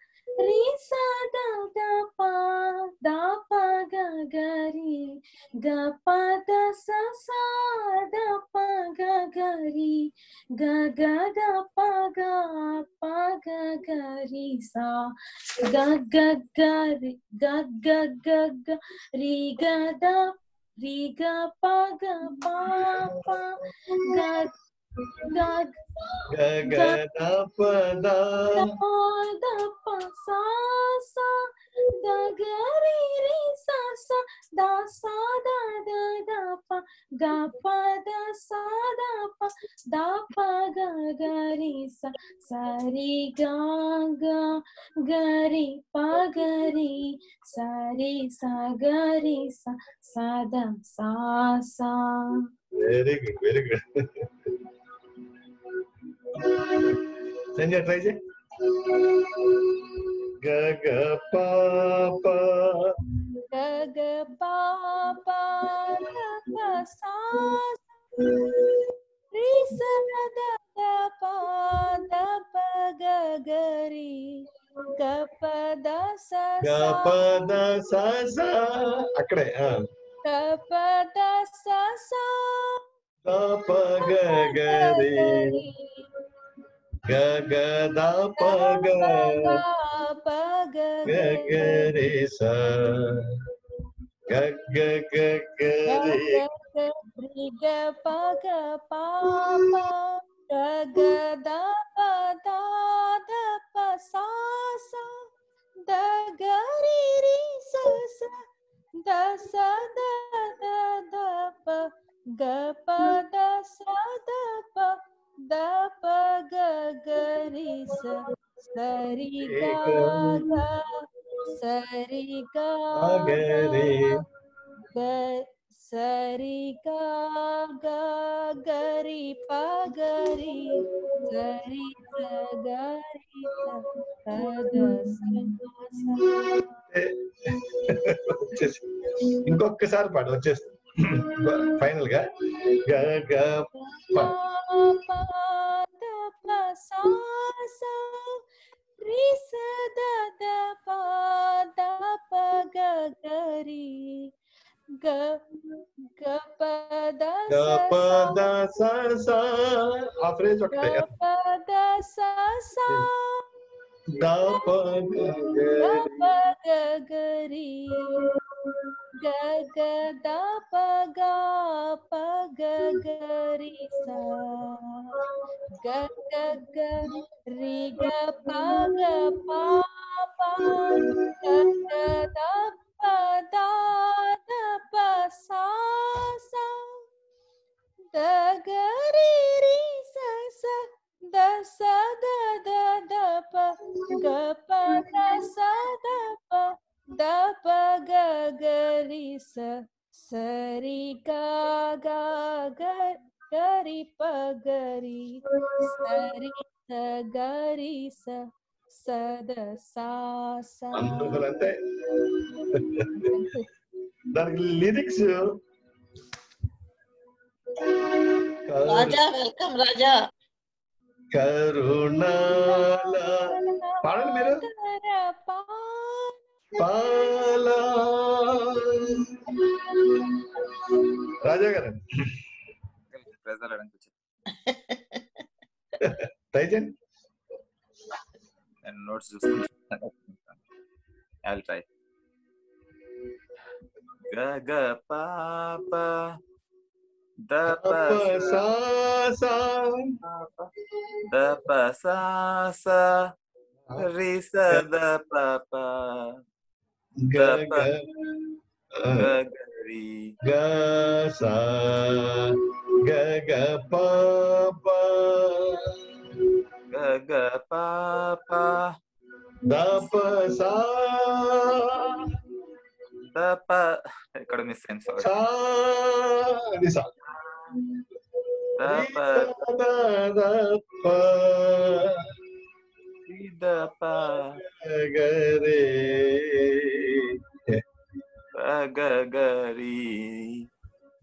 Risa da da pa da pa ga ga ri ga pa da sa sa da pa ga ga ri ga ga da pa ga pa ga ga ri sa ga ga ga ri ga ga ga ga ri ga da ri ga pa ga pa pa ga Da ga da pa da Gag. da pa sa sa. da Dagari ri sa sa. Da sa da da da pa. Ga pa da sa da pa. Da pa ga ga ri sa. Sa ri ga ga. Ga ri pa ga ri. Sa ri sa ga ri sa. Sa da sa sa. Very good, very good. <laughs> స ద సా సా very good very good Sanjay try చేయి గ గ ప ప గ గ ప ప ద ప సా రి స ద ద ప ద ప గ గ రి గ ప ద స గ సా ప ద స స అక్కడే ఆ. గ ప ద స సా ద ప గ గ Gagadal pagal, gagaderisa, gagagagaderi. Gagagriga paga papa, gagadapada dapa sasa, dagariri sasa, dasa dada dapa, gapada sadapa. ದ ಪ ಗ ರಿ ಸ ಸರಿ ಗ ಗ ಸರಿ ಗ ಗ ರೆ ಗ ಸರಿ ಗ ಗ ಗ ರಿ ಪ ಗ ರಿ ಸರಿ ಸ ಗ ರಿ ಸ ಗ ಸ ग स इनको किसार पढ़ो just final ga gagapan ga sasa gari ga ga da pa ga pa ga ga re sa ga ga ga re ga pa ga pa pa ga ga da pa da da pa సరి స గరి స సద సా సా అందరూ అంతే దానికి lyrics రాజా welcome రాజా కరుణాల పాడండి మీరు పాల రాజా గారు ప్రజలడానికి వచ్చి Titan? And notes. I'll try. Ga ga pa pa. Da pa sa sa. Da pa sa sa. Re sa da pa pa. Ga ga. గ గ గ గ రి గ సా గ గ ప ప గ గ ప ప ద ప సా <laughs> ద ప ఇక్కడ మిస్ అయింది సారీ సా అది సా ద ప ద ద ಗಗರಿ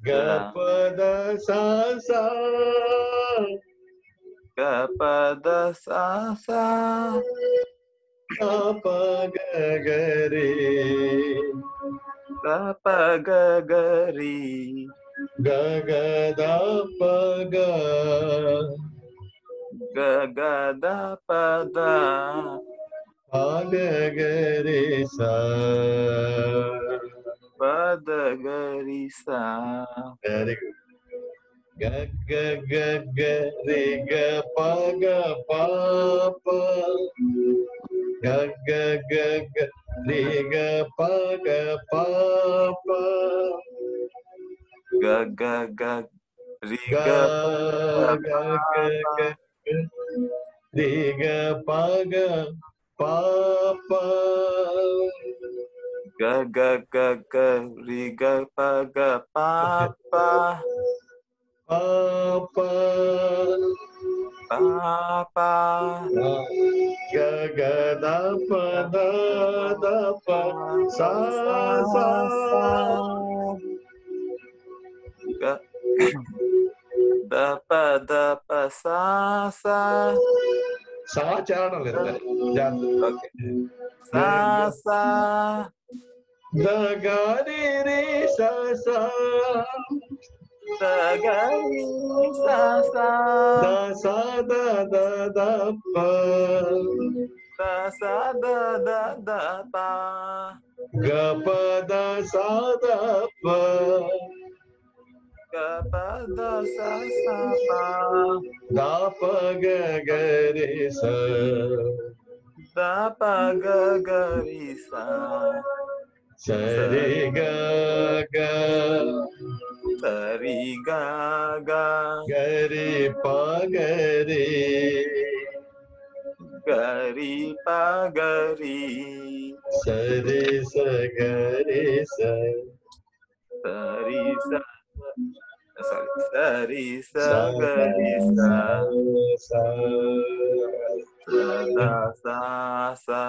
ಗಪದ ಸಾಸ ಗಪದ ಸಾಸ ಗಗರಿ ಗಪ ಗಗರಿ ಗಗದ ಪಗ ಗಗದ ಪದ ಪಾಗಗರಿ ಸಾ pada garisah, gaga gaga riga paga papa, gaga gaga riga paga papa, gaga gaga riga paga. ga gaga ga Ga ga ga ga ri ga pa ga pa pa. Pa pa. Pa pa. Ga ga da pa da da pa. Sa sa. Sa ga da pa da pa sa. Sa sa. Da ga re re sa sa. Da ga re sa sa. Da sa da da da pa. Da sa da da da pa. Ga pa da sa da pa. Ga pa da sa sa pa. Da pa ga ga re sa. Da pa ga ga re sa. Sare ga ga. Sare ga ga. Gare pa gare. Gari pa gari. Sare sa gare sa. Sari sa. Sorry. Sari sa gari sa. Sa. Sa sa sa.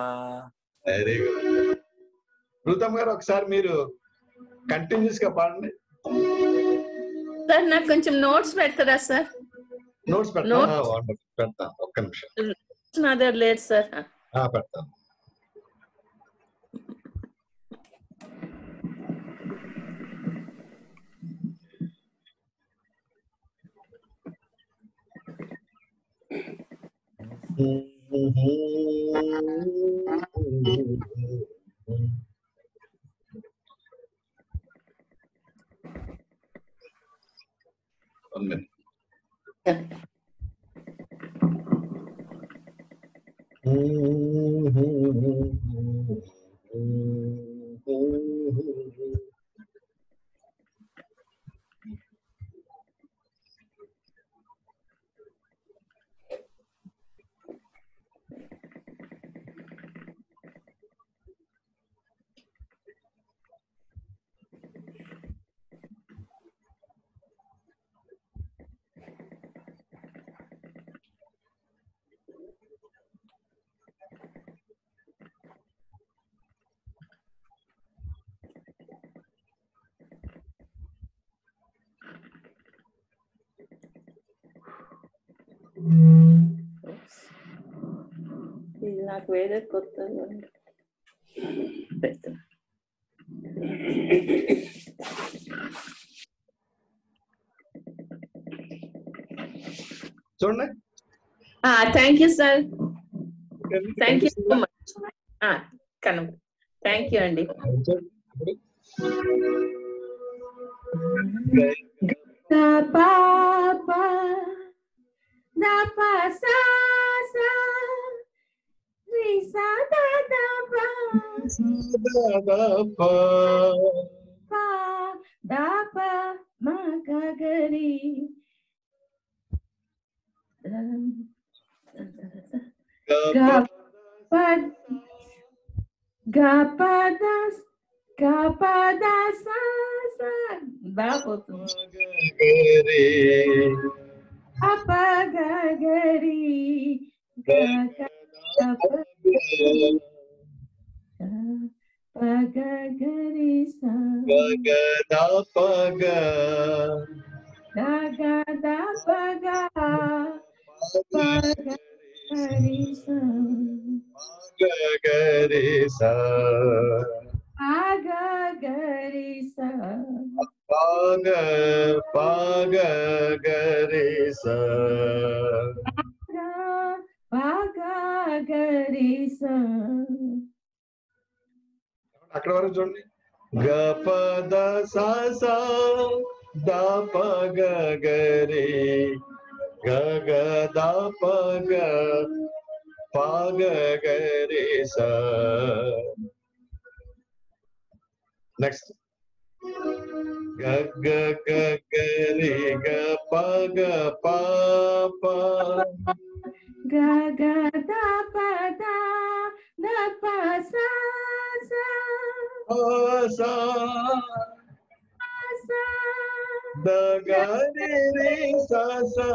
Very good. స the ప గ గ రి సా స రి గ గ స రి గ గ గ రి ప గ రి గ రి ప గ రి స రి స గ రి స సరి స సారీ సరి స గరి స సదా సా సా వెరీ గుడ్ రుతమ్ గారు ఒకసారి మీరు కంటిన్యూస్ గా పాడండి సార్ నాకు కొంచెం నోట్స్ పెడతారా సార్ నోట్స్ పెడతా Notes? వండర్ఫుల్ పెడతాను ఒక్క నిమిషం నా దగ్గర లేదు సార్ ఆ, పెడతాను One minute. Yeah. ఇది నాకు వేరే కొత్త పెడతాను చూడండి thank you sir thank you so much కను థ్యాంక్ యూ అండి pa pa da pa sa sa re sa da da pa. Da da pa pa da pa ma ga ga re ga pa ga pa da ga pa da sa sa. Da pa tu. apagagari pagagari sa pagada paga dagada paga pagagari sa pagagari sa pagagari sa పాగ గరి సా పగరి సా అక్కడ వరకు చూడండి గ పద సా సా the పగ గరి గ గ ద పగ పాగ గరి సా next gaga gaga re gapa gapa gaga da pa da da pa sa sa sa sa da ga sa sa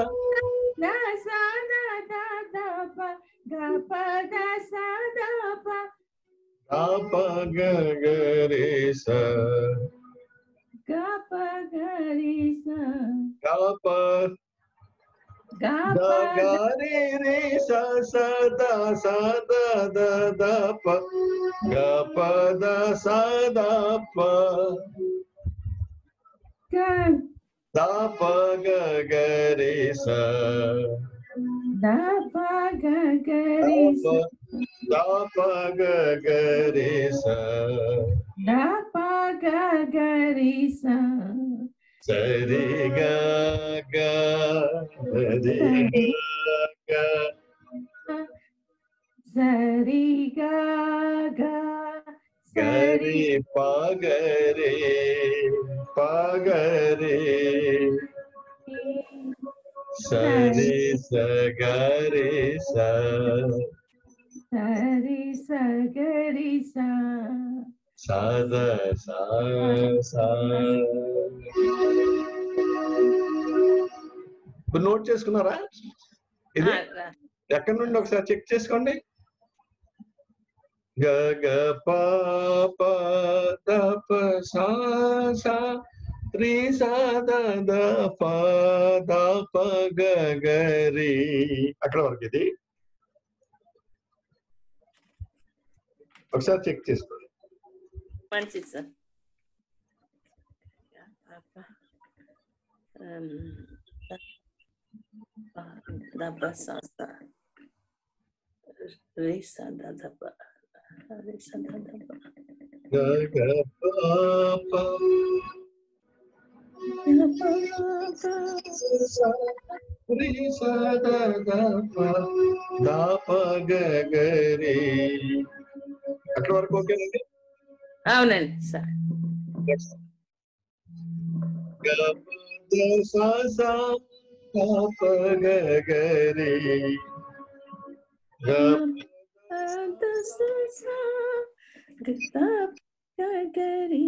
da sa da da da pa ga pa da sa da pa da pa ga ga sa गा पा रे सा गा पा गा पा गा रे रे सा सा दा सा दा दा दा पा गा पा दा सा दा पा गा दा पा गा गा रे सा दा पा गा गा रे सा दा पा गा गा रे सा दा गरी सा। सरे ग ग रे ग सरी पागरे पागरे। सरे सगरे सा। सरे सगरी सा। సా సా ఇప్పుడు నోట్ చేసుకున్నారా? ఇది ఎక్కడి నుండి ఒకసారి చెక్ చేసుకోండి. గ గ ప ప ద ప సా సా రి సా ద ద ప ద ప గ గ రి. అక్కడ వరకు ఇది? ఒకసారి చెక్ చేసుకోండి. one sister. Um, Daba Sasa. Risa Dadaba. Risa Dadaba. Gagapa. Risa Dadapa. Dapa Gagare. अगले बार को क्या लेंगे అవునండి సార్ నెక్స్ట్ గ ప ద సా సా ద ప గ గ రి గ గరి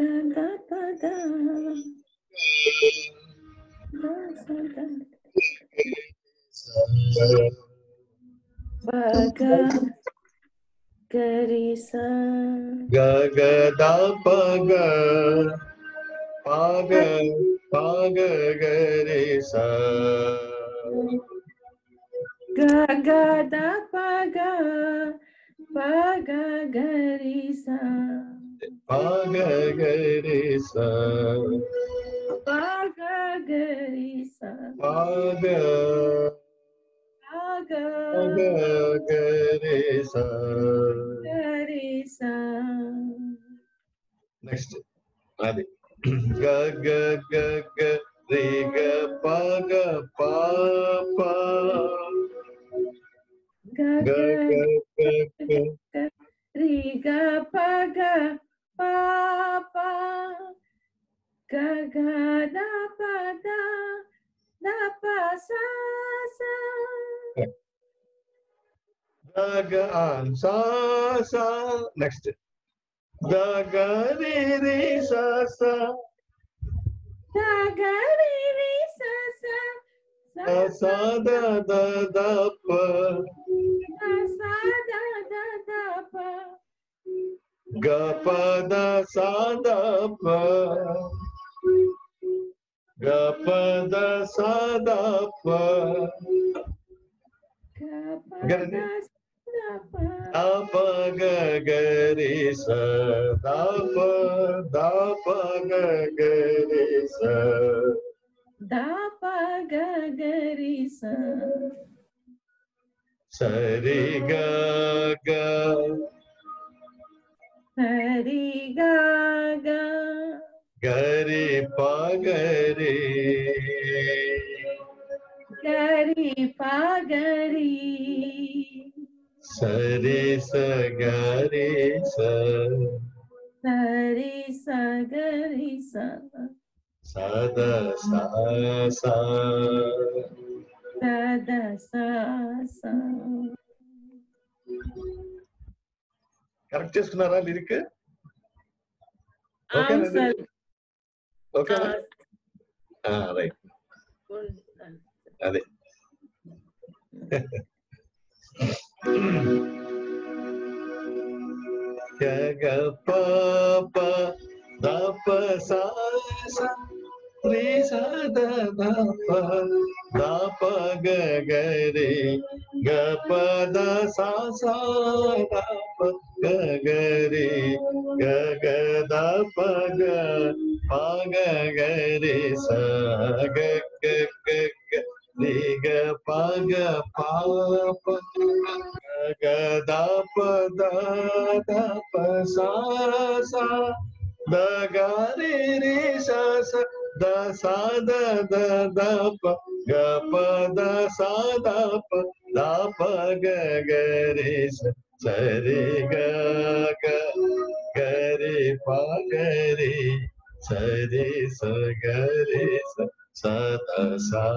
గగ పద Baga Garisa Gagada Paga Paga Paga Garisa Gagada Paga Paga Garisa Paga Garisa Paga Garisa Paga ga ga next. Adi ga ga ga ga re ga pa ga pa pa ga ga ga ga re ga pa ga pa pa ga ga pa da pa sa sa the ga sa sa. Next. The ga re re sa sa. The ga re re sa sa. Sa sa da da da pa. Sa sa da da da pa. Ga pa da sa da pa. Ga pa da sa da pa. ग रे स दाप दाप ग रे स गरी ग रे गरी सरे ग ग हरि స ద ప ద ప గ గ రి స ద ప గ గ రి సా సరి గ గ హరి గ గ గరి ప గరి గరి ప గరి సరి స గరి స సరి స గరి స సద సా సా సద స స కరెక్ట్ చేసుకున్నారా లిరిక్ అవును ఓకేనా సార్ ఓకేనా రైట్ అదే గ గ ప ప ద ప సా సా రి సా ద ద ప ద ప గ గ రి గ ప ద సా సా ద ప గ గ రి గ గ ग प ग प ग द प द द प सा सा द ग रे रे सा सा द सा द द द प ग प द सा द प द प ग ग रे सा स रे ग ग ग रे प ग रे स रे स ग रे सतसा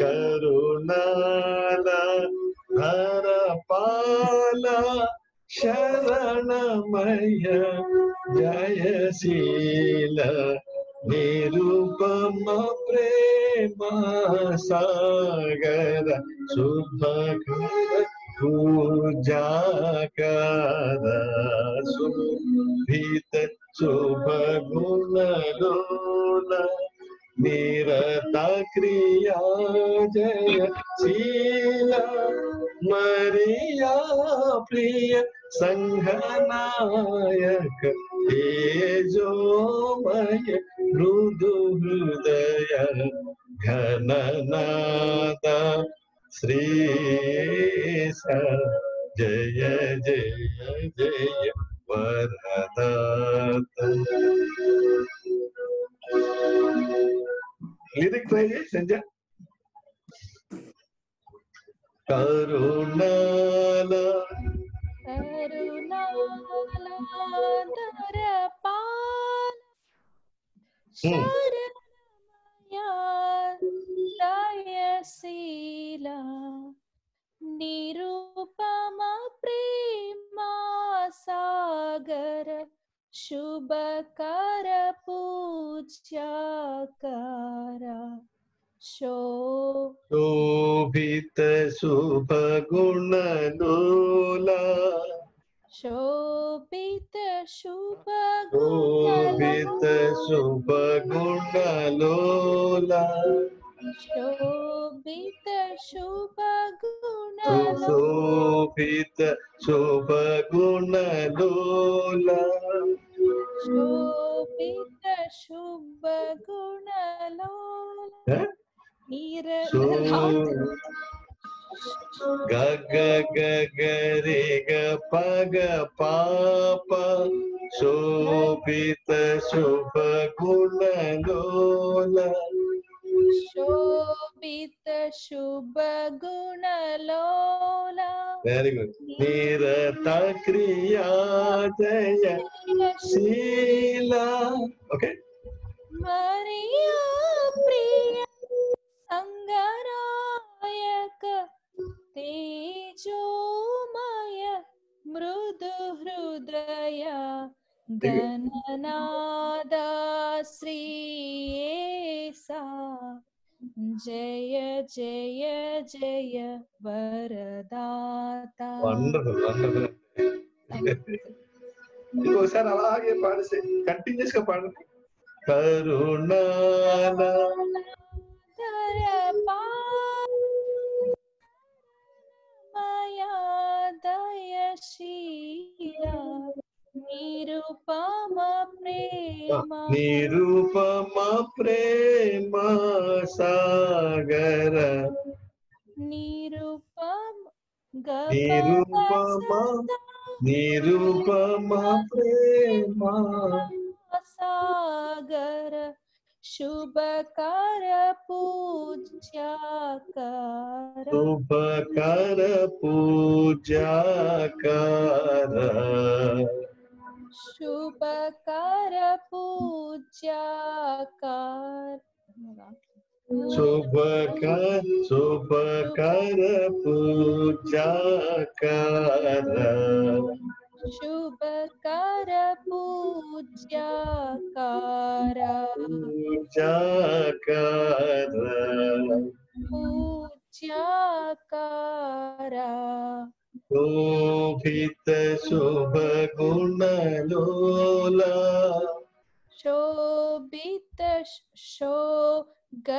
करुणाला धरपाला शरणमय जयशील निरुपम प्रेम सागर शुभकर पूजाकर सुभित शुभ गुण निरता क्रिया जय, शीला मरिया प्रिय, संघ नायक हे जो मय मृदु हृदय घननाद, श्री जय जय जय वरदा लिरिक्स है ये संजय करुणाला करुणाला पाल शरणमया प्रेमा सागर शुभकरपूज्याकारा। शोभित शुभगुणदोला शोभित शुभ शोभित शुभगुणलोला शोभित शुभगुण शोभित लोला ಶೋಭಿತ ಶುಭ ಗುಣಲೋಲ ನೀರ ಗಗ ಗರಿ ಗ ಪಗ ಪಾಪ ಶೋಭಿತ ಶುಭ ಗುಣಲೋಲ ಶೋಭಿತ ಶುಭ ಗುಣಲೋಲ ವೆರಿ ಗುಡ್ ನಿರತ ಕ್ರಿಯಾ ಜಯ ಶೀಲ ಓಕೆ ಮರಿಯಾ ಪ್ರಿಯ ಸಂಗರಾಯಕ ತೇಜೋಮಯ ಮೃದು ಹೃದಯ రే గ పగ పాప శోభిత శుభ గుణలోలా శోభిత శుభ గుణలోల వెరీ గుడ్ నిరత క్రియా జయ శీల ఓకే మరియా ప్రియ సంగరాయక తేజోమయ మృదు హృదయ గణనాద శ్రీయేసా జయ జయ జయ వరదాత వండర్ఫుల్ వండర్ఫుల్ ఇంకోసారి అలాగే పాడిస్తే కంటిన్యూస్ గా పాడండి కరుణాల निरूपम प्रेम सागर। निरूपम निरूपम प्रेम सागर। शुभकार पूजाकार शुभकार पूजाकार शुभ चाकार शुभ का शुभ कर पूजाकार शुभ कर पूजाकार पूजाकार पूजाकारा शोभित शुभ गुण लोला। शोभित शो ग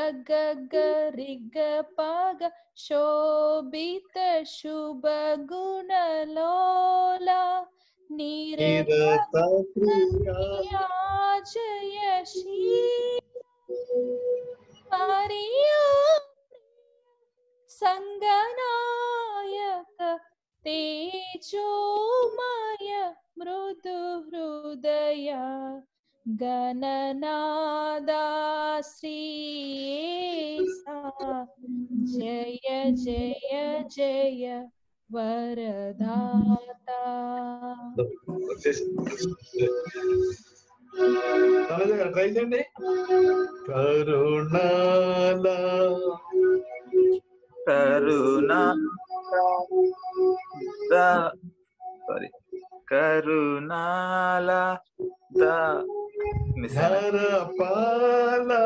पाग शोभित शुभ गुणलोला जयशी हरिया सङ्गनायक तेजोमय मृदु हृदया गणनादा श्री जय जय जय वरदाता కరుణాలా కరుణా సారీ కరుణాలా धर पाला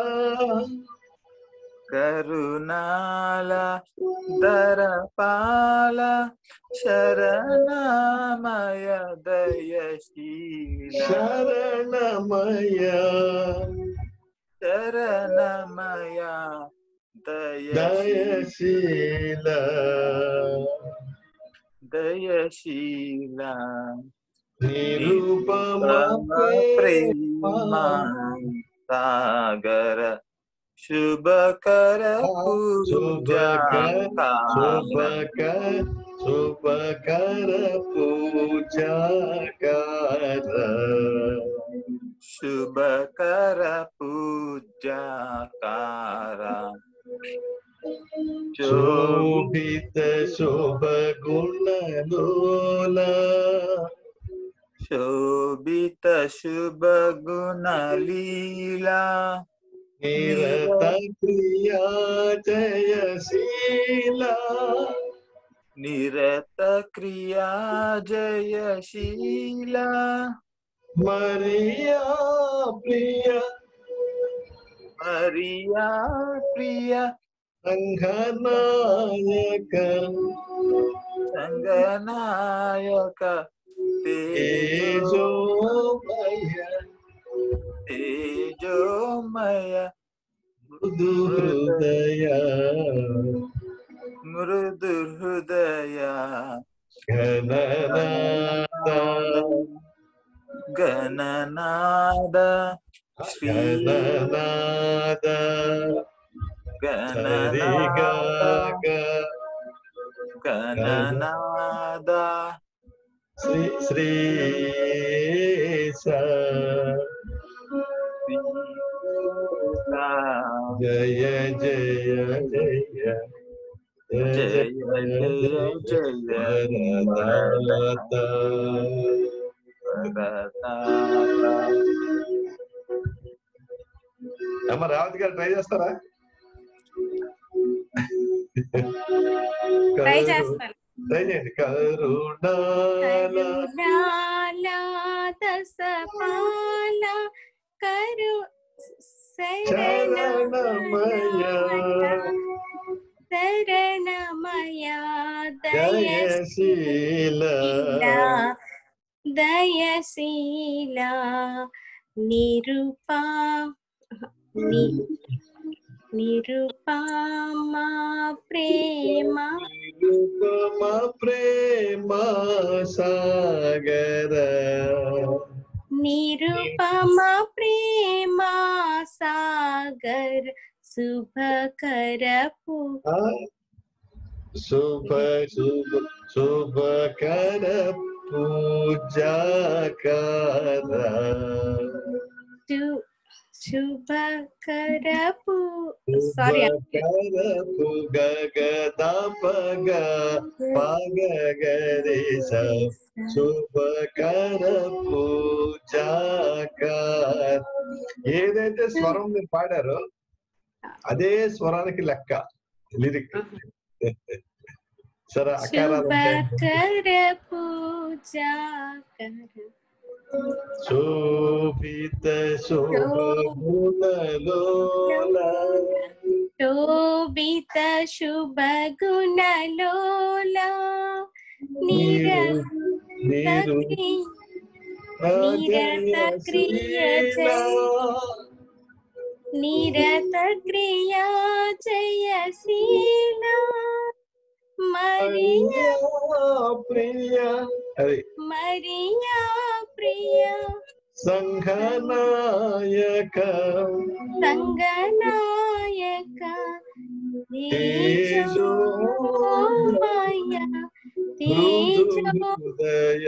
करुणाला दर पाला शरणमय दयशील। शरणमय शरणमय दयशील। दयशील। निरूपम प्रेम। सागर शुभ कर शुभ कर शुभ कर शुभ कर पूजा कर शुभ कर पूजा कारा शोभित शुभ गुण लोला शोभित शुभ गुण लीला। निरत क्रिया जय जयशीला निरत क्रिया जयशीला मरिया प्रिया। मरिया प्रिया। संघनायक संघनायक Tejo Maya, Tejo Maya, Mrudu Hrudaya, Mrudu Hrudaya, Gananada, Gananada, Gananada, స జయ జయ జయ జయ జయ జయ వరదాత అమ్మ రావతి గారు ట్రై చేస్తారా ట్రై చేస్తాను करुणाला तसपाला करु शरणमया शरणमया दयशीला दयशीला निरुपा निरुपा प्रेमा युगम प्रेम सागर। निरुपम प्रेम सागर। शुभ कर। शुभ शुभ शुभ कर पूजा कर। శుభకరపు. సారీ గగదపగ పగగరి శుభకర పూజాకర ఏదైతే స్వరం మీరు పాడారో అదే స్వరానికి లెక్క లిరిక్. సరే అకారాలు ശോഭിത ശോഭഗുണലോല ശോഭിത ശുഭഗുണലോല നിരതക്രിയ നിരതക്രിയ ജയശീല മരിയ പ്രിയ മരിയ प्रिय सङ्घनायक सङ्घनायक तेजोमय तेजोदय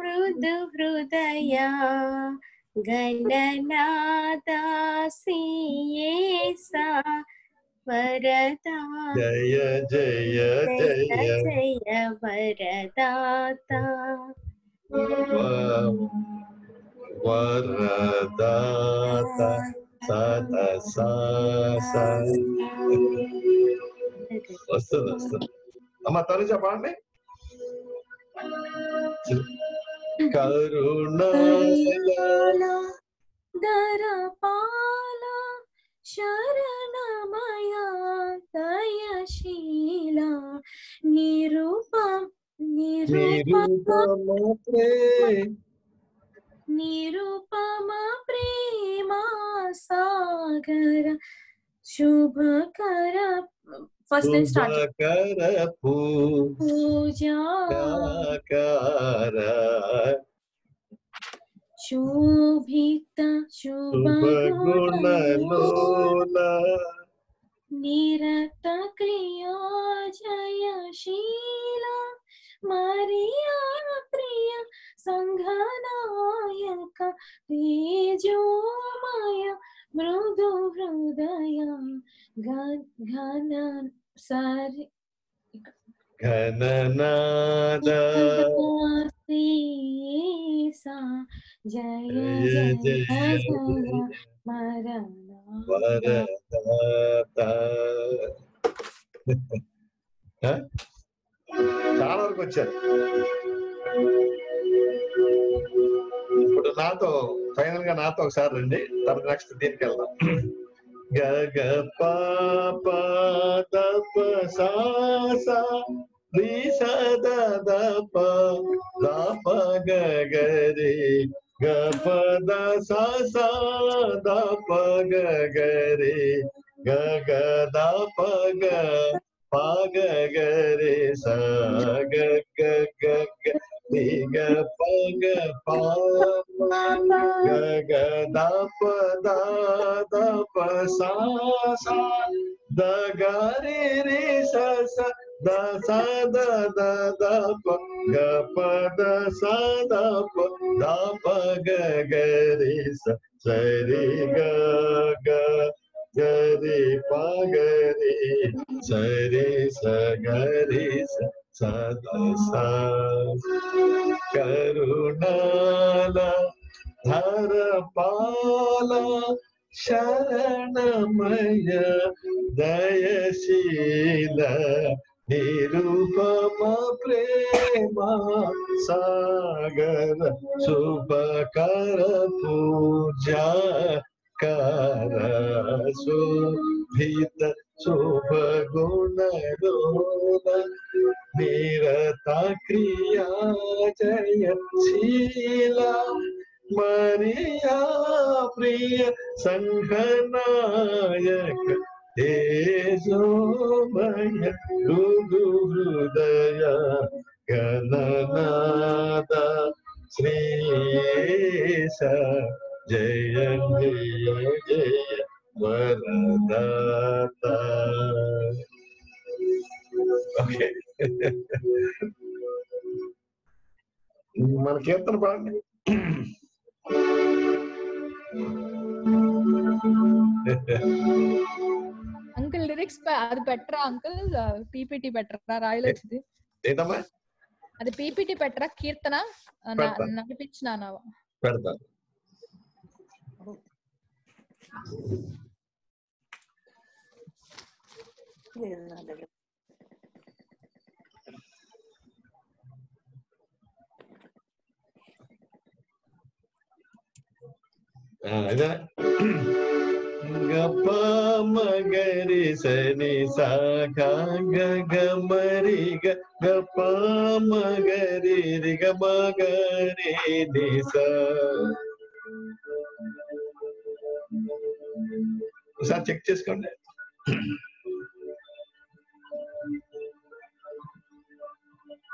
मृदु हृदय गणनादासीयेसा वरदा जय जय जय जय वरदाता वरदाता सतसा अस्तु अस्तु अम्मा तनुजा पाडने करुणा दरपाला शरणमया दयशीला निरुपम సత సా- సా. వస్తుంది వస్తుంది అమ్మ తను చెప్పండి కరుణ దరపాల శరణమయ దయశీల నిరూప నిరూప నిరుపమ ప్రేమ సాగర శుభకర ఫస్ట్ నేను స్టార్ట్ శుభకర పూజా పూజాకార శోభిత శుభగుణలోల శుభగుణలోల నిరత క్రియా జయశీల మరియా ప్రియ సంఘనాయక తేజోమయ మృదు హృదయ ఘ- ఘన సరి ఘననాద శ్రీసా జయ జయ జయ జయ జయ మరణ వరదాత ఆ? చాలా వరకు వచ్చారు ఇప్పుడు నాతో ఫైనల్ గా నాతో ఒకసారి రండి తర్వాత నెక్స్ట్ దీనికి వెళ్దాం గగ పాప దప సా సా రి సద దప దప గగరి గ పద సా సా దప గగరి గ గ దప గ ప గగరి స గ గ గ గ రి గ ప గ ప గ గ ద ప ద ద ప సా సా ద గ రి రి స స ద స ద ద ద ప గ ప ద స ద ప ద ప గ గ రి స స రి గ గ గ రి ప గ రి స రి స గ రి స స ద స కరుణాల ధర పాల శరణమయ దయశీల నిరుపమ ప్రేమ సాగర శుభకర పూజా कर शोभित शुभ गुण रोन निरता क्रिया जयशीला मरिया प्रिय संघनायक हे मय गुरु हृदय गणनादा श्रीश జయ జయ జయ వరదాత. ఓకే. మన కీర్తన పాడండి. అంకుల్ లిరిక్స్ అది పెట్టరా అంకుల్ పీపీటీ పెట్టరా రాయలొచ్చింది. ఏంటమ్మా? అది పీపీటీ పెట్టరా కీర్తన? ఆ, నా- పెడతా. ಗಪ್ಪ ಮಗರಿ ಸನಿ ಸಾಕ ಗ ಮರಿ ಗ ಗಪ್ಪ ಮಗರಿ ರಿ ಗ ಮಗರಿ ನಿ ಸ ఒకసారి చెక్ చేసుకోండి.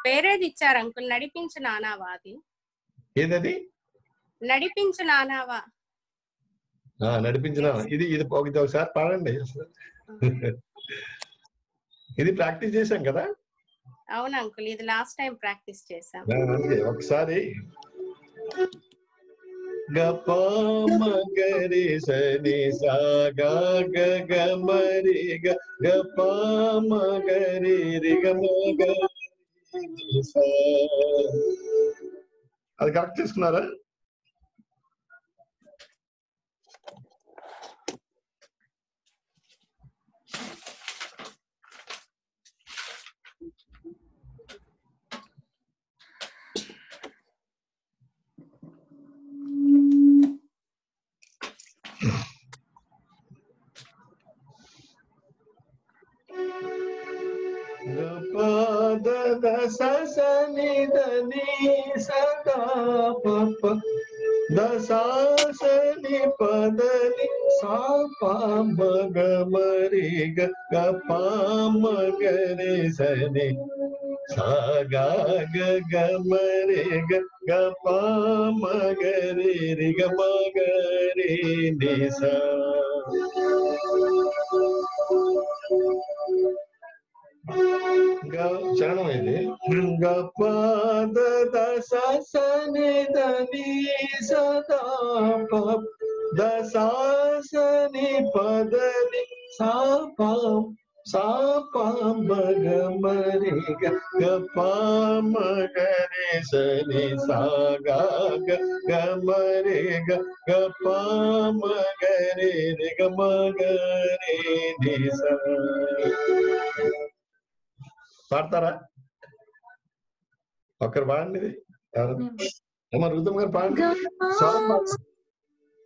వేరేది ఇచ్చారు అంకుల్? నడిపించు నానావా అది. ఏదది? నడిపించు నానావా నడిపించిన ఇది ఇది ఒక- ఇది ఒకసారి పాడండి. ఇది ప్రాక్టీస్ చేశాం కదా? అవును అంకుల్ ఇది లాస్ట్ టైం ప్రాక్టీస్ అంతే ఒకసారి. గప మగరి సని సా గ గ గ మరి గ గప మగరి ಪಾದದ ಸಸನಿ ಧನಿ ಸದಾ ಪಪ ದಸಾಸನಿ ಪದನಿ ಸಾ ಪಾಮಗ ಮರಿಗ ಗ ಪಾಮಗ ರೇ ಸನಿ ಸಾ ಗ ಗ ಗ ಮರಿ ಗ ಗ ಪಾಮಗ ರೇ ರಿ ಗ ಮಗ ರೇ ನಿ ಸಾ ಚರಣವು ಇದೆ ಶೃಂಗಪಾದ ದಸನೆ ದನಿ ಸದಾಪ ದಸಾಸನೆ ಪದನಿ ಸಾಪಾಂ ಸಾಪಾಂ ಮಗ ಮರಿ ಗಪಾಮ ಗರೆ ಸನಿ ಸಾಗ ಗ ಮರಿ ಗ ಗಪಾಮ ಗರೆ ಗ ಮಗರೆ ನಿ ಸ పాడతారా ఒక్కరు పాడండి ఇది ఎవరు అమ్మ రుద్రం గారు పాడండి స్వరం పాడు.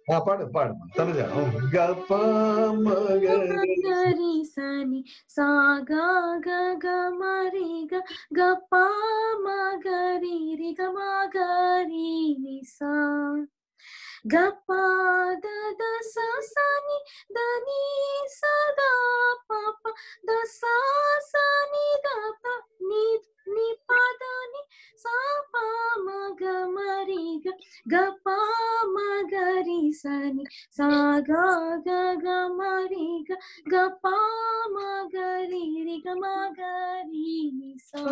ఆ, పాడు పాడు తనుజ గప మగరి గరి సని సాగా గ గ మరి గ గ ప మ గరి రి గ మ గరి ని సా గ ప ద ద స స ని ద ని స ద ప ప ద స స ని ద ప ని ని ప ద ని సా ప మ గ మరి గ గ ప మ గరి సని సా గ గ గ మరి గ గ ప మ గరి రి గ మ గరి ని సా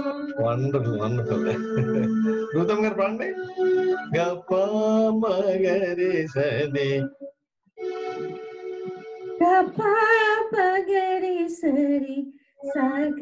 వండర్ఫుల్ వండర్ఫుల్ రుద్రం గారు పాడండి గప మగరి సని గ ప ప గరి సరి స గ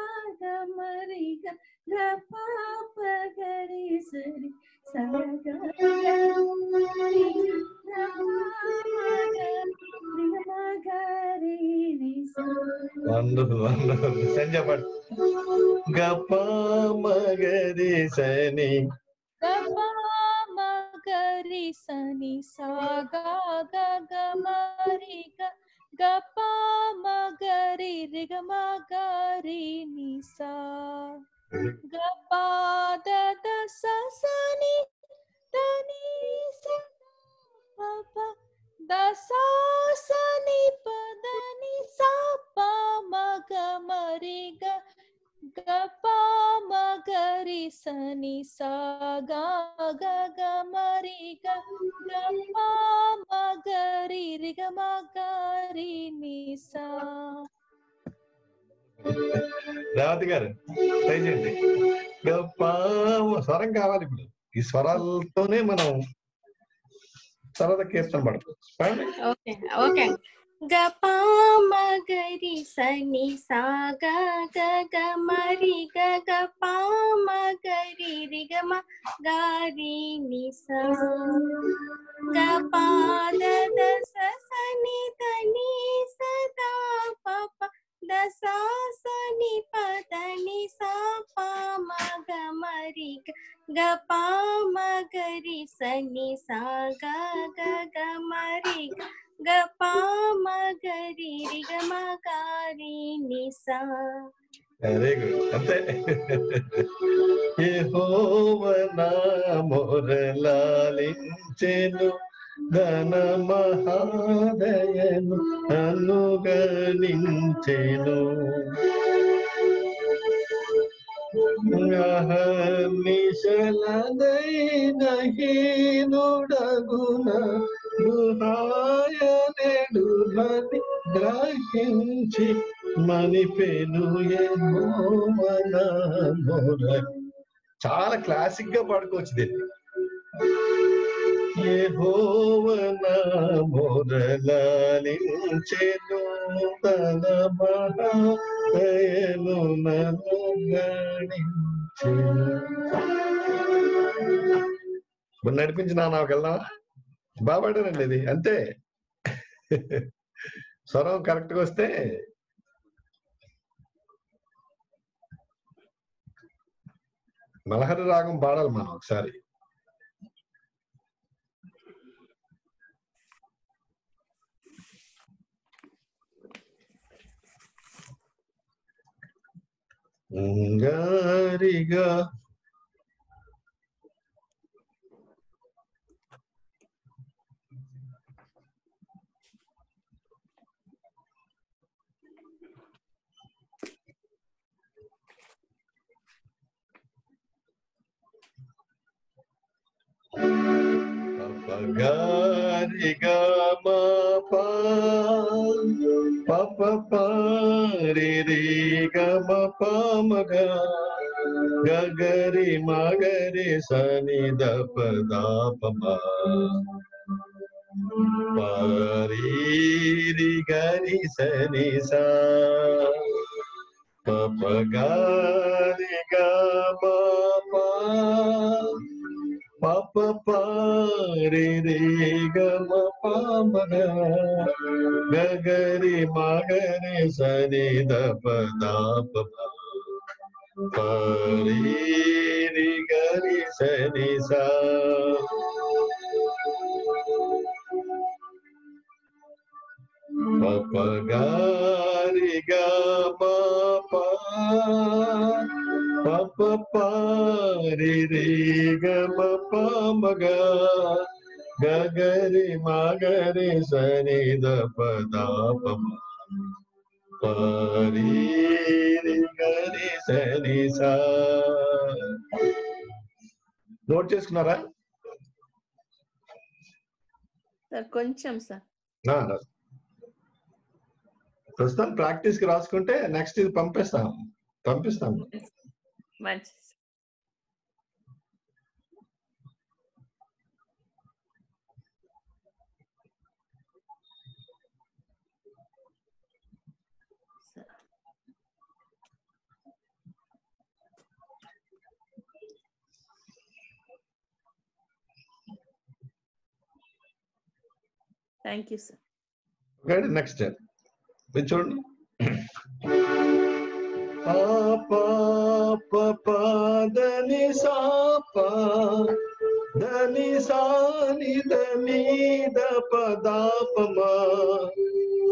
ಮಗ ಮರಿಗ ಗ ಪಾಪ ಗರಿ ಸರಿ ಸಗ వండర్ఫుల్ వండర్ఫుల్ సెండ్ చెప్పండి గప మగరి సని గప సని సాగా గగ మరిగా ga pa ma ga re re ni sa ga pa da da sa sa ni da ni sa pa pa sa sa ni pa da ni sa pa ma ga గపా మగరి సని సాగా గగ మరి గపా మగరి రిగ మగరి గారు ట్రై చేయండి స్వరం కావాలి ఇప్పుడు. ఈ స్వరాలతోనే మనం సరదా కీర్తన పడుతుంది ఓకే ఓకే గ ప మ గరి సని సా గ గ గ మరి గ గ ప మ గరి రి గ మ గరి ని సా గ ప ద ద స दसा सनी पदनि सा पा मग मरि ग पा सनी सा। ग ग ग मरि ग पा रि ग मगारि नि <laughs> सा गुड ये हो वना मोर लालिंचेनु ఘన మహాదయను అనుగణించెను. నిశలదైనహీనుడగున గుహాయనడు మని గ్రహించి మణిపెను పెను మన చాలా క్లాసిక్గా పాడుకోవచ్చు దీన్ని. యెహోవన మొరలాలించెను తన మహాదయను నన్ను గణించెను ఇప్పుడు నడిపించిన నాకు వెళ్దామా బాగా ఇది అంతే. స్వరం కరెక్ట్గా వస్తే మలహరి రాగం పాడాలి మనం ఒకసారి. Gariga. Thank Gari gama pa pa pa pa re re gama pa maga ga ga re ma ga re sa ni da pa da pa ma pa re re ga re sa sa pa pa पप पारे रे ग गगरे मागरे सरे the पाप पारे रे गरे सरे सा पप गारी गा पापा పప పారి రే గమ పమగ గగరి మగరి సని ద పదాపమ పారి గరి సని సా నోట్ చేసుకున్నారా? కొంచెం సార్. ప్రస్తుతం ప్రాక్టీస్కి రాసుకుంటే నెక్స్ట్ ఇది పంపిస్తాం. పంపిస్తాం. Manches. Thank you, sir. Okay, next step. Which one? <clears throat> Note చేసుకున్నారా సార్ కొంచెం సార్ నా, నా. ప్రస్తుతం ప్రాక్టీస్ కి రాసుకుంటే నెక్స్ట్ ఇది పంపిస్తాం పంపిస్తాం మంచి thank you sir okay next ఇది చూడండి దని సాప దని సాని దని ద పదాపమ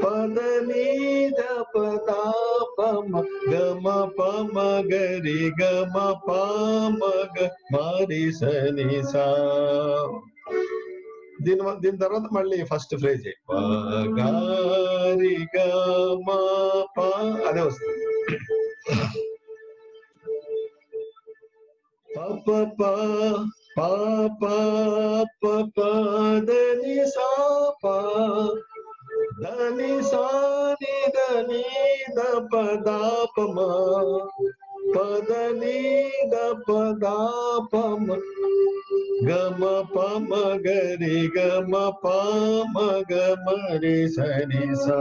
పదని ద పదాపమ గమ పమ గరి గమ పామ గ మరి సని సా దీని వ- దీని తర్వాత మళ్ళీ ఫస్ట్ ఫ్రేజ్ గారి మా పా అదే వస్తుంది pa pa pa pa pa pa pa da sa pa Dani sa ni Dani da pa da pa ma pa Dani da pa da pa ma ga pa ma gari re pa ma ga ma sa ni sa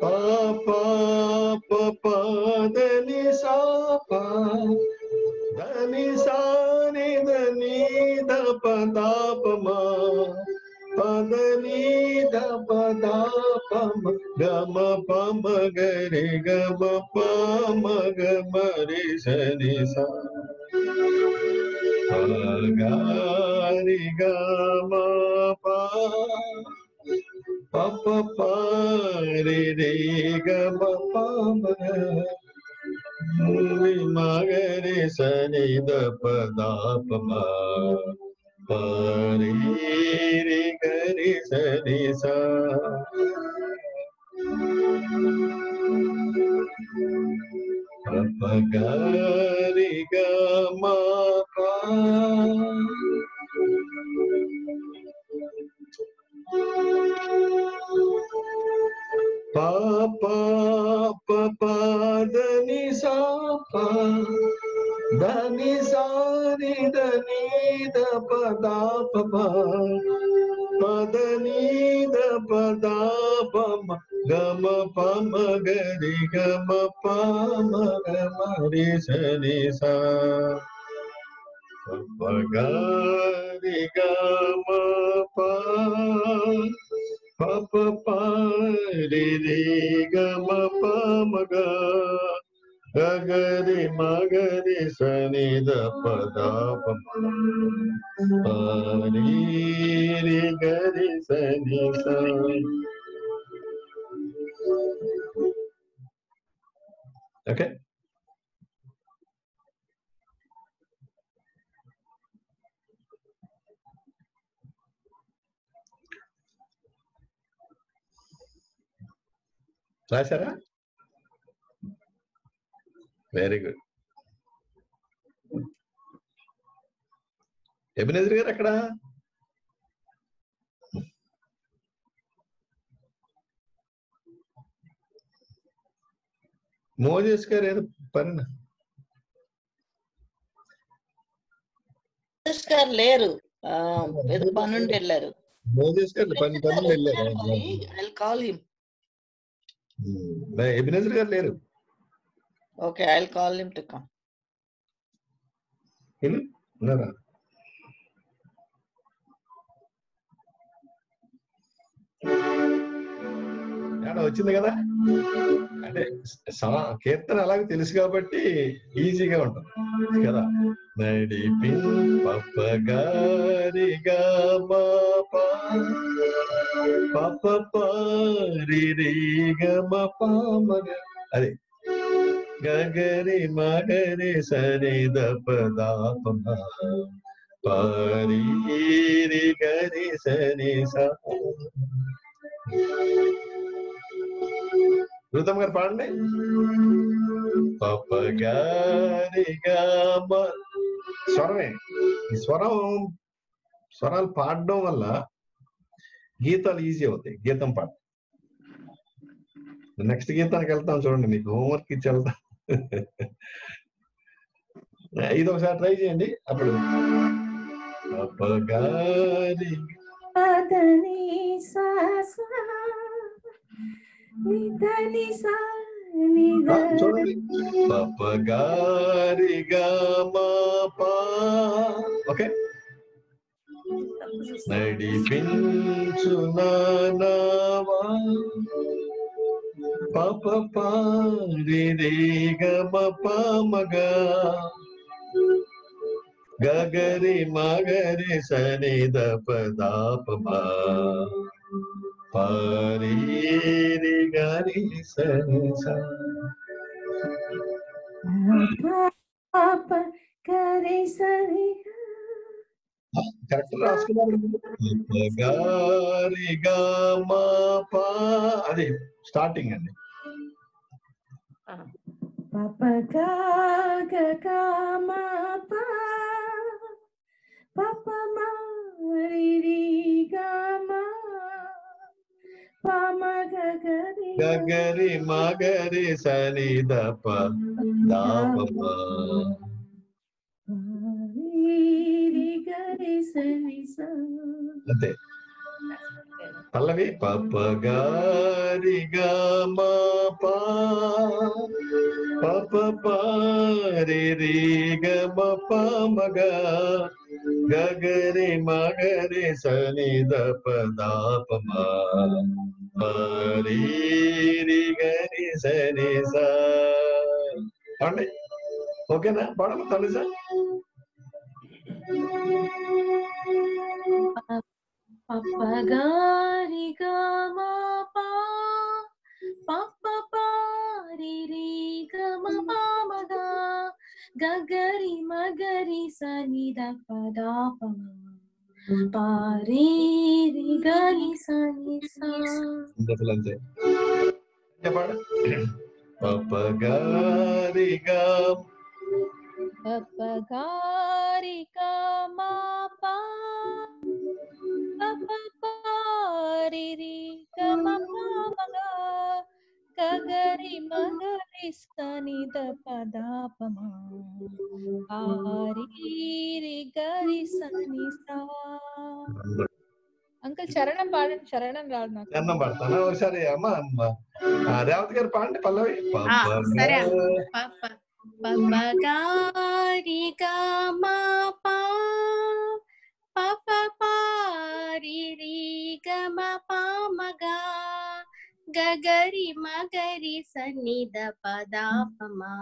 pa pa pa da ni sa pa da ni sa ni da ni da pa da pa ma pa da ni da pa da pa ma ga ma pa ma ga re ga ma pa ma ga ma re sa ni sa pa ga ni ga ma pa re re ga re sa ni sa pa pa ga re ga ma pa pa pa pa pa da ni sa pa da ni sa ni da ni da pa da pa pa pa da ni da pa da pa ma ga ma pa ma ga ri ga ma pa ma ga ma ri sa ni sa pa ga ri ga ma pa pa pa pa ri ri ga ma pa ma ga ga ga ri ma ga ri sa ni da pa da pa pa ri ri ga ri sa ni sa okay రాశారా? Very good Ebenezer గారు ఎక్కడ? Moses గారు ఏదో పని గారు లేరు. ఏదో పని నుండి వెళ్ళారు. మోజేస్ గారు పని పని వెళ్ళారు. ఐ కాల్ హిమ్ ఎబినేజర్ గారు లేరు. Okay I call him to come. వీళ్ళు ఉన్నారా? వచ్చింది కదా? అంటే కీర్తన అలాగే తెలుసు కాబట్టి ఈజీగా ఉంటుంది. కదా? నడిపి పప్పగారిగా మా పా పప్ప పారి రీగమ పామగ అది. గగరి మగరి సరి దప పారి గరి సరి సా. రుతమ్ గారు పాడండి. స్వరమే. ఈ స్వరం స్వరాలు పాడడం వల్ల గీతాలు ఈజీ అవుతాయి. గీతం పాట నెక్స్ట్ గీతానికి వెళ్తాం చూడండి. మీకు హోంవర్క్ ఇచ్చి వెళ్తాం. ఇది ఒకసారి ట్రై చేయండి. అప్పుడు పప్పగారి పదని సా సా నిదని సా నిద ఆ, చూడండి పప్పగారి గామ పా ఓకే నడిపించు నానావా పాప పారి రే గమ పామగా గగరి మగరి సని దప దాప మా పారి గరి సని సా పాప కరి సరి. కరెక్ట్ రాసుకున్నారు గారి గామా పా అది స్టార్టింగ్ అండి. పాప గా గ గా మా పా పాప మా రి రి గా మా గగరి మగరి సని దప దాపమ అంతే పా మా గ గ రి గగరి మగరి సని దప దాప మా రి రి గ రి సరి సా అంతే పల్లవి పప్ప గారి gamma Papa gari gama pa Papa pa ri ri gama pa ma ga Gagari magari sa ni da pa da pa ma Pa ri ri gari sa ni sa Papa gari gama Papa gari gama pa ri ga ma pa ma ga ka ga ri ma ga ri sa ni da pa da pa ma pa ri ri ga ri sa ni sa uncle చరణం పాడండి చరణం రాదు నాకు చరణం పాడతాను ఒకసారి అమ్మ రేవతి గారు పాడండి పల్లవి సరే పపగారి గా మా పా పప పారి రి గమ పామగా గగరి మగరి సన్నిధ పదాపమా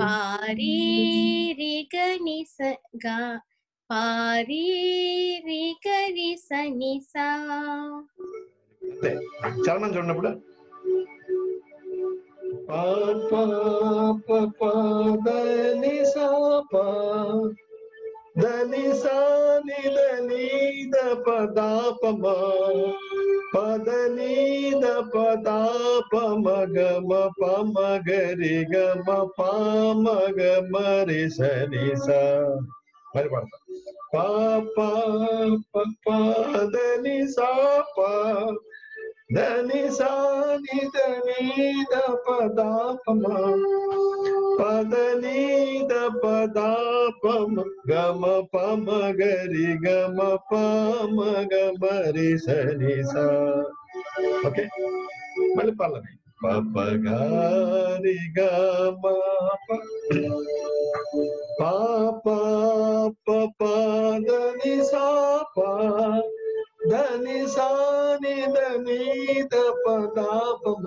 పారి రి గని స గా పారి రి గరి సని సా అంతే చరణం చూడప్పుడు దని సాప దని సాని దని ద పదాపమా పదని ద పదాపమ గమ పమ గరి గమ పామ గమ రి సని సా మరి పడతా పాప పదని సాప దని సాని దని ద పదాపమ పదని ద పదాపమ గమ పమ గరి గమ పమ గమ రి సని సా ఓకే మళ్ళీ పల్లవి పప గారి గమ పాప పప దని సాప దని సాని దని ద పదాపమ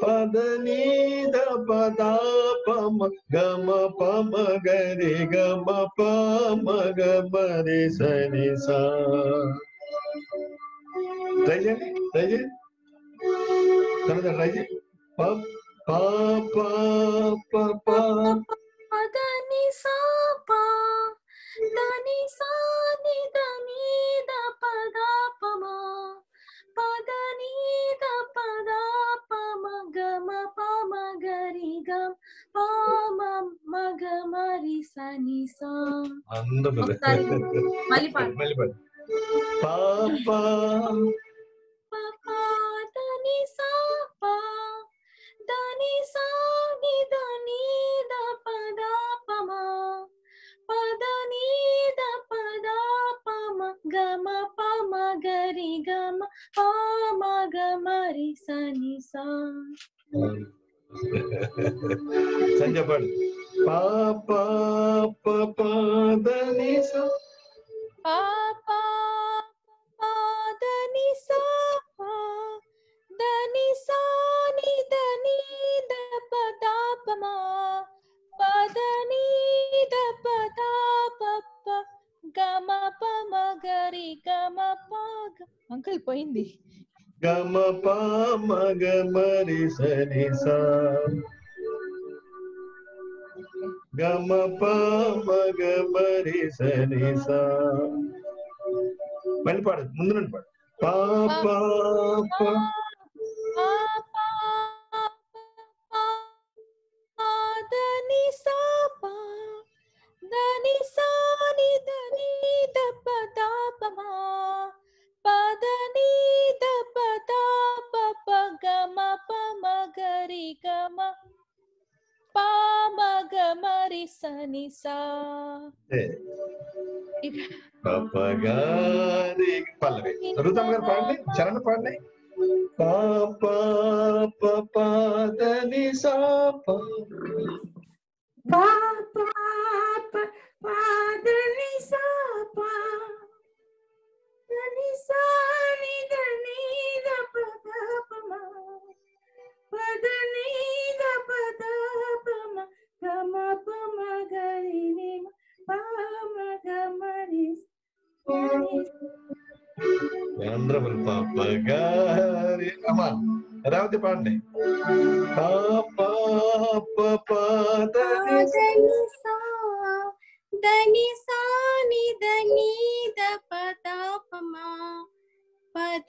పదని ద పదాపమ గమ పమ గరి గమ పమ గమ రి సని సా ట్రై చేయండి ట్రై చేయండి తర్వాత ట్రై చేయండి ప ప ప ప ప దని సాపా దని సాని దని ద పదాపమా పదని ద పదాపమ గమ పమ గరి గమ పామ మగ మరి సని సా అందరూ ఒకసారి మళ్ళీ పాడు. మళ్ళీ పాడు పాప పపా దని సాపా దని సాని దని ద పదాపమా పదని ద పదాపమ గమ పమ గరి గమ గమరి సని సా సంజయ్ పాడు. పాప పప దని సా. పాపా పాదని సా. దని సాని దని ద పదాపమా పదని ద పదాపప గమ పమ గరి గమ పాగ అంకుల్ పోయింది. గమ పామ గమరి సని సా గమ పామ గమరి సని సా మళ్ళీ పాడు ముందు నుండి పాడు పాప గరి గమ పామ గమరి సని సా పపగారి పల్లవి రుతమ్ గారు పాడండి చరణ్ పాడండి పాప పదని సాప పాదని సాపా దని సాని దని పదాపమ గమ పమ గరి నిమ పామ గమరి వండర్ఫుల్ పపగారి అమ్మా రేవతి పాడండి పాప పదని దని సా దని సాని దని ద పదాపమా పద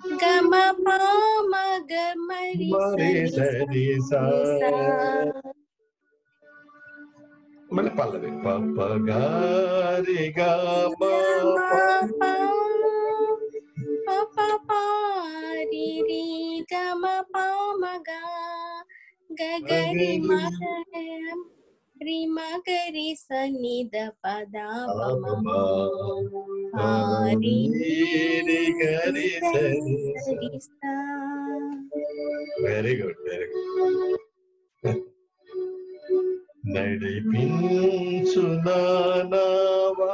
गम पाम गमरी सरी सा मैंने पल्लवी पापा गारे गा पापा पापा पारी री गम पाम गा गगरी मातम గగరి మగ రి మగరి సని ద పద పమ పారి రి గరి సని సరి సా వెరీ గుడ్ వెరీ గుడ్ నడిపించు నానావా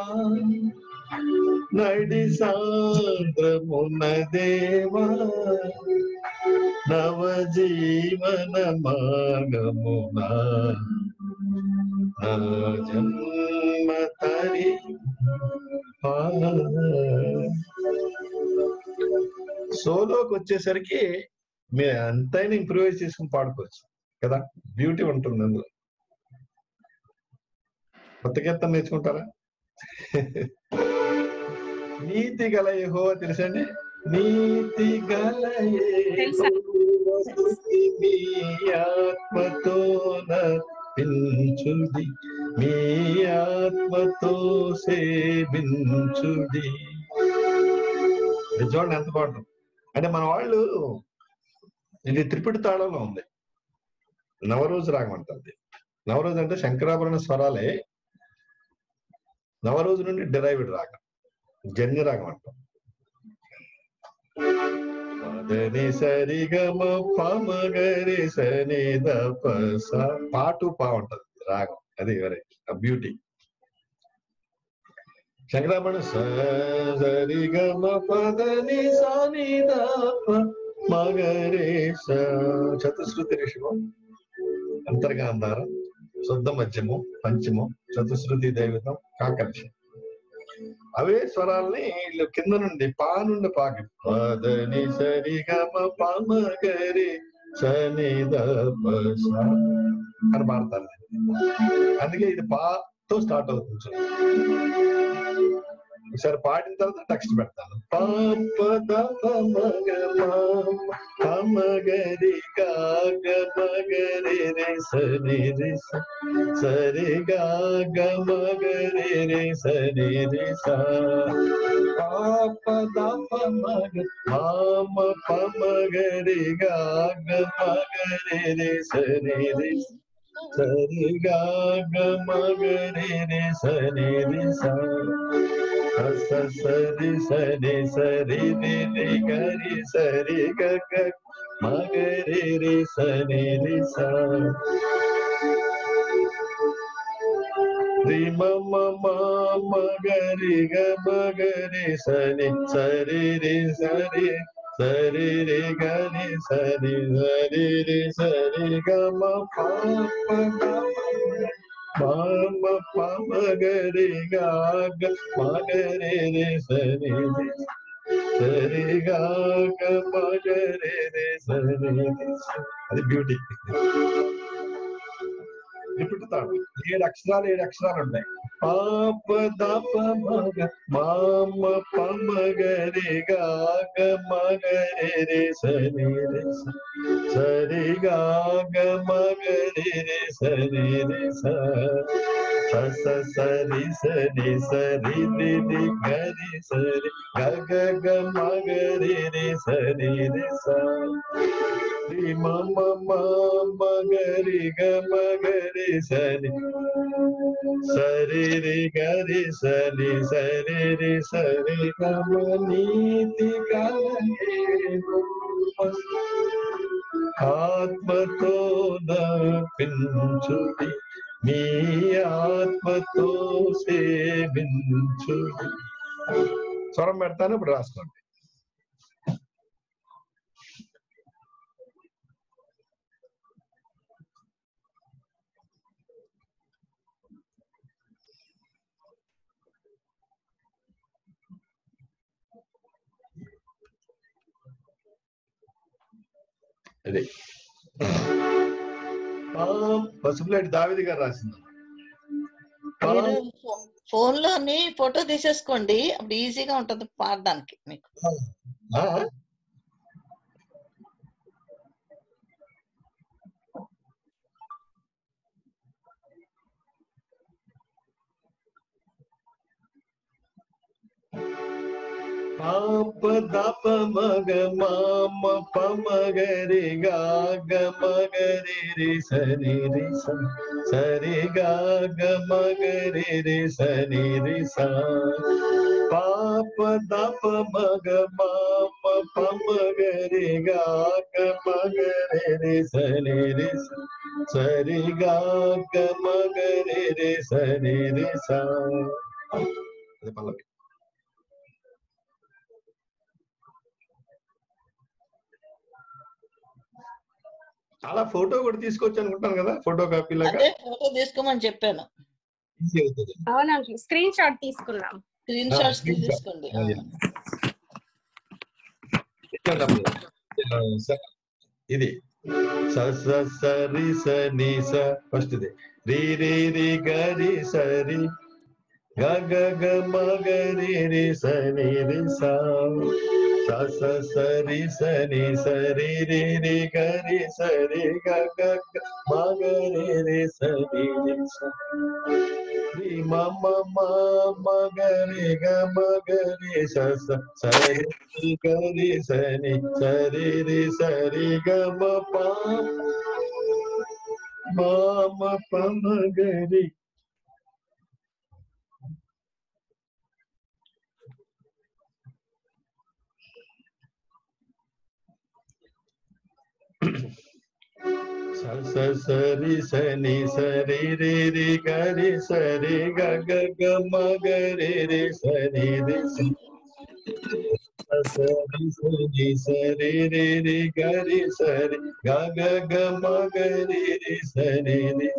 నడి సాంద్రమున దేవా నవ తరి సోలోకి వచ్చేసరికి మీరు ఎంతైనా ఇంప్రూవైజ్ చేసుకుని పాడుకోవచ్చు కదా? బ్యూటీ ఉంటుంది అందులో. కొత్త కీర్తన నేర్చుకుంటారా? నీతి గల యహో తెలుసండి? నీతి గల ఆత్మతో పించుడి మీ ఆత్మతో సేవించుడి. చూడండి ఎంత బాగుంటుంది అంటే మన వాళ్ళు ఇది త్రిపిడి తాళంలో ఉంది. నవరోజు రాగం అంటుంది నవరోజు అంటే శంకరాభరణ స్వరాలే. నవరోజు నుండి డిరైవ్డ్ రాగం. జన్య రాగం అంటాం. పదని సరిగమ పమగరి సని దప పాటు పా ఉంటది రాగం. అది వెరైటీ ఆ బ్యూటీ. శంకరాభరణ సరిగమ పదని సని దప మగరే చతుశ్రుతి ఋషిము అంతర్గాంధారం శుద్ధ మధ్యము పంచము చతుశ్రుతి దైవతం కాకర్షణ అవే స్వరాల్ని వీళ్ళు కింద నుండి పా నుండి పాకి పదని సరి గమ పమగరి సని దప స అని పాడతాను అందుకే ఇది పాతో స్టార్ట్ అవుతుంది చూడండి. ఒకసారి పాడిన తర్వాత టెక్స్ట్ పెడతాను పాప దప మగ మామ పమగరి గాగ మగరి రే సని రి స సరి గాగ మగరి రే సని రి స పాప దప మగ మామ పమగరి గాగ మగరి రే సని రి స సరి గాగ మగరి రే సని రి స స సరి సరి ಹಸ ಸರಿ ಸರಿ ಸರಿ ರಿ ರಿ ಗರಿ ಸರಿ ಗ ಮಗರಿ ರಿ ಸರಿ ರಿ ಸ ರಿ ಮಮ ಮಗರಿ ಗ ಮಗರಿ ಸರಿ ಸರಿ ರಿ ಸರಿ ಸರಿ ರಿ ಗರಿ ಸರಿ ಸರಿ ರಿ ಸರಿ ಗ ಮ ಪ ಪ మగరి రి సరి రి సరి గాగ మగరి రి సరి రి స. అది బ్యూటీ రిపీట్ తాడు ఏడు అక్షరాలు ఏడు అక్షరాలు पाप दप मग माम पम गरे गाग ग मगरे रे सरे रे सरी गाग ग मगरे रे सरे रे सा। స సరి సరి సరి రి రి గరి సరి గ గ గ మగరి రి సరి రి స రి మమ మమ గరి గ మగరి సరి సరి రి గరి సరి సరి రి సరి గమ నీతి కలయేను ఆత్మతో నపించుడి నీ ఆత్మతో సేవించుడి స్వరం పెడతాను ఇప్పుడు రాసుకోండి అదే పసుపులేటి దావిది గారు రాసింది ఫోన్లోని ఫోటో తీసేసుకోండి. అప్పుడు ఈజీగా ఉంటుంది పాడడానికి మీకు. पाप दप मग माम पमग रे गाग मग रे रे सरे रे सरे गाग मग रे रे सरे रे सा। पाप दप मग माम पमग रे गाग मग रे रे सरे रे सरे गाग मग रे रे सरे रे सा। చాలా ఫోటో కూడా తీసుకొచ్చి అనుకుంటాను కదా ఫోటో కాపీ లాగా ఫోటో తీసుకోమని చెప్పాను. ఈజీ అవుతుంది. అవునండి స్క్రీన్ షాట్ తీసుకున్నాం. Screen shot. తీసుకోండి. ఇది. స స స రి స ని స. ఫస్ట్ ఇది. రి రి రి గ రి స రి. గ గ గ మ గ రి రి స ని రి స. सा सा सरी सरी सरी रे रे गरे सरे ग ग मा गरे रे सनी रे सरी मा मा मा मा गरे ग मा गरे सा सा। सरी गरे सनी सरी रे सरी ग म पा। मा मा पा गरे सरी सनि, सरी, रे रे, गरी, सरी ग ग ग म, ग, रे रे, सरी रे, सरी सनि सरी रे रे, गरे, सरे ग ग ग म, ग, रे रे, सरी, रे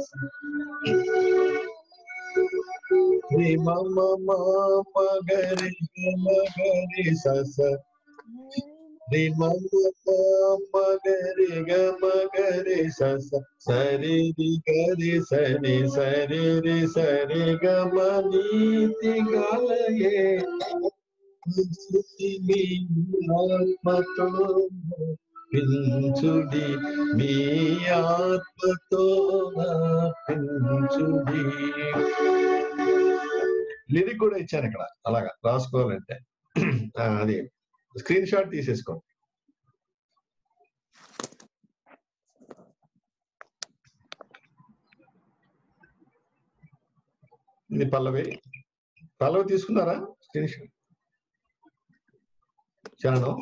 रे, म म म म, ग, रे, म, ग, रे, स स। రి గరి గ మగరి స సరి రి గరి సరి సరి రి సరి గ మనీతి ఆత్మతో పించుడి మీ ఆత్మతో పించుడి లిరిక్ కూడా ఇచ్చాను ఇక్కడ అలాగా రాసుకోవాలంటే. అది. స్క్రీన్ షాట్ తీసేసుకోండి ఇది పల్లవి. పల్లవి తీసుకున్నారా? Screen shot. చరణం.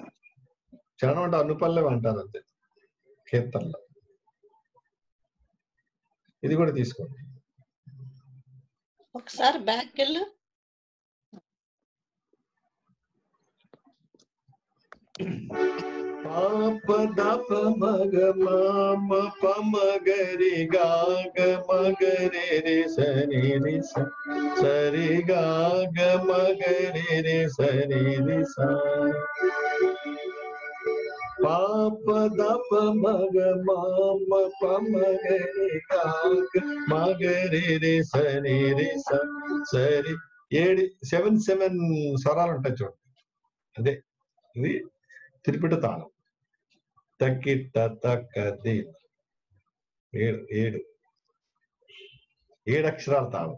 చరణం అంటే అనుపల్లవి అంటారు అంతే. కీర్తనలో. ఇది కూడా తీసుకోండి ఒకసారి బ్యాక్ వెళ్ళు. పాప దప మగ మామ పమగరి గాగ మగరి రి సరి రి స సరి గాగ మగరి రి సరి రి స పాప దప మగ మామ పమగరి గాగ మగరి రి సరి రి స సరి ఏడు సెవెన్ సెవెన్ స్వరాలు ఉంటాయి చూడండి అదే ఇది త్రిపిట తాళం తక్కిట తక్కది ఏడు ఏడు. ఏడు అక్షరాల తాళం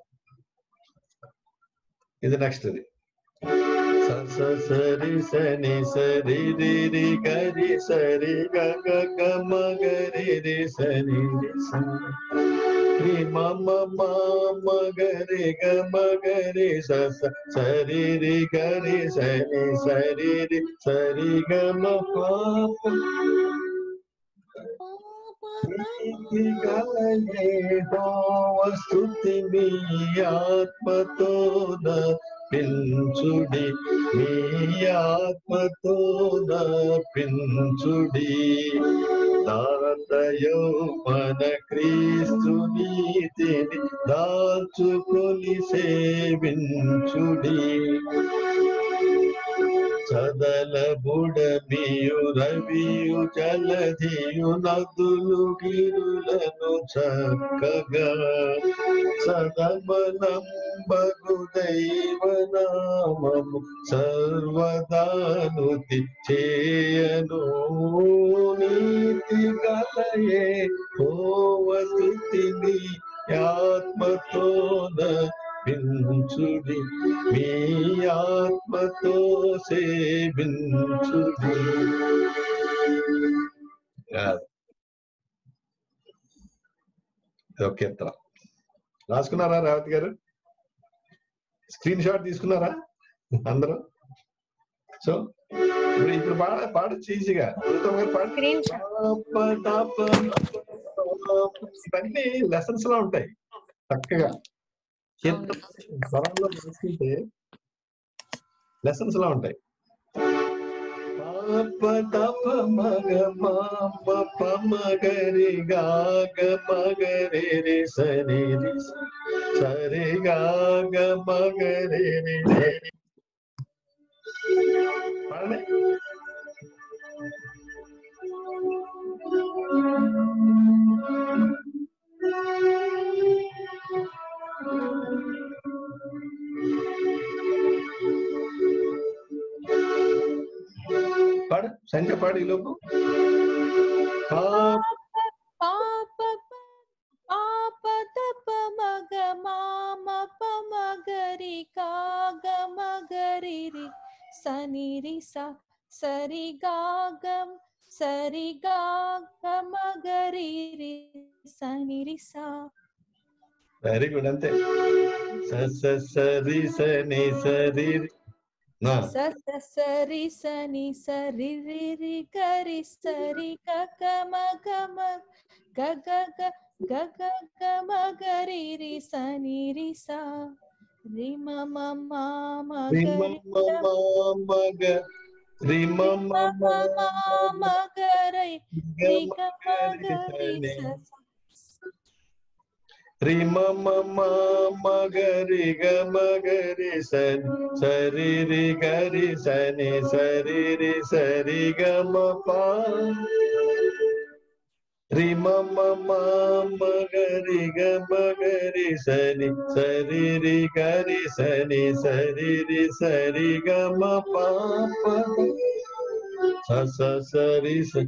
ఇది నెక్స్ట్ ఇది. సరి సని సరి రి గరి సరి గ గ గ మ గరి రి సని రి స रे मम म गरे ग म गरे स स सरे रे गरे सरे सरे रे सरे ग म प गलये हो स्तुति मी आत्मतो न पिंचुडी मी आत्मतो न पिंचुडी ఆత్మతో దాతయో మన క్రీస్తు నీతిని దాచుకొని సేవించుడి. స సదల బుడమియు రవియు జలధియు నదులు గిరులను చక్కగా సదమనంబగు దైవనామము సర్వదానుతి చేయను నీతి కలయే ఓవస్థితిని ఆత్మతోన పించుడి మీ ఆత్మతో సేవించుడి ఒక కీర్తన రాసుకున్నారా రేవతి గారు స్క్రీన్ షాట్ తీసుకున్నారా అందరూ సో ఇప్పుడు ఇప్పుడు పాడ పాడచ్చు ఈజీగా గౌతమ్ గారు పాడు ఇవన్నీ లెసన్స్ లో ఉంటాయి చక్కగా కీర్తన స్వరంలో రాసుకుంటే లెసన్స్ లో ఉంటాయి పాప తప మగ మామ పమగరి గాగ మగరి రి సరి రి సరి గాగ మగరి రి సరి పాడండి పాడు సంఖ్య పాడు ఈ లోపు పాప పాప પાડ સંજે પાડ એ લોકો પાપ પાપ પાપ તપ મગ મામ પમ ગરી કા ગમ ગરી રી સની રી સા સરી ગા ગમ ಸರಿ ಗಮಗರಿ ಸನಿರಿ ಸಾ ವೆರಿ ಗುಡ್ ಅಂತೆ ಸ ಸರಿ ಸನಿ ಸರಿ ಸಸ ಸರಿ ಸನಿ ಸರಿ ರಿ ರಿ ಗರಿ ಸರಿ ಗಗ ಮಗ ಮಗ ಗಗ ಗ ಗ ಗ ಮ ಗರಿ ರಿ ಸನಿ ರಿ ಸ ರಿ ಮ ಮ ಮ ಮ ರಿ ಮ ಮ ಮ ಮ ಗ ರಿ ಮ ಮ ಮ ಮ ಮ ಗ ರಿ ರಿ ಗ ಮ ಗ ರಿ ಸ ರಿಮ ಮಮ ಮಗರಿ ಗ ಮಗರಿ ಸನ್ ಸರಿ ರಿ ಗರಿ ಸನಿ ಸರಿ ರಿ ಸರಿ ಗ ಮ ಪ ರಿಮ ಮಮ ಮಗರಿ ಗ ಮಗರಿ ಸನಿ ಸರಿ ರಿ ಗರಿ ಸನಿ ಸರಿ ರಿ ಸರಿ ಗ ಮ ಪ ಪ स सरि स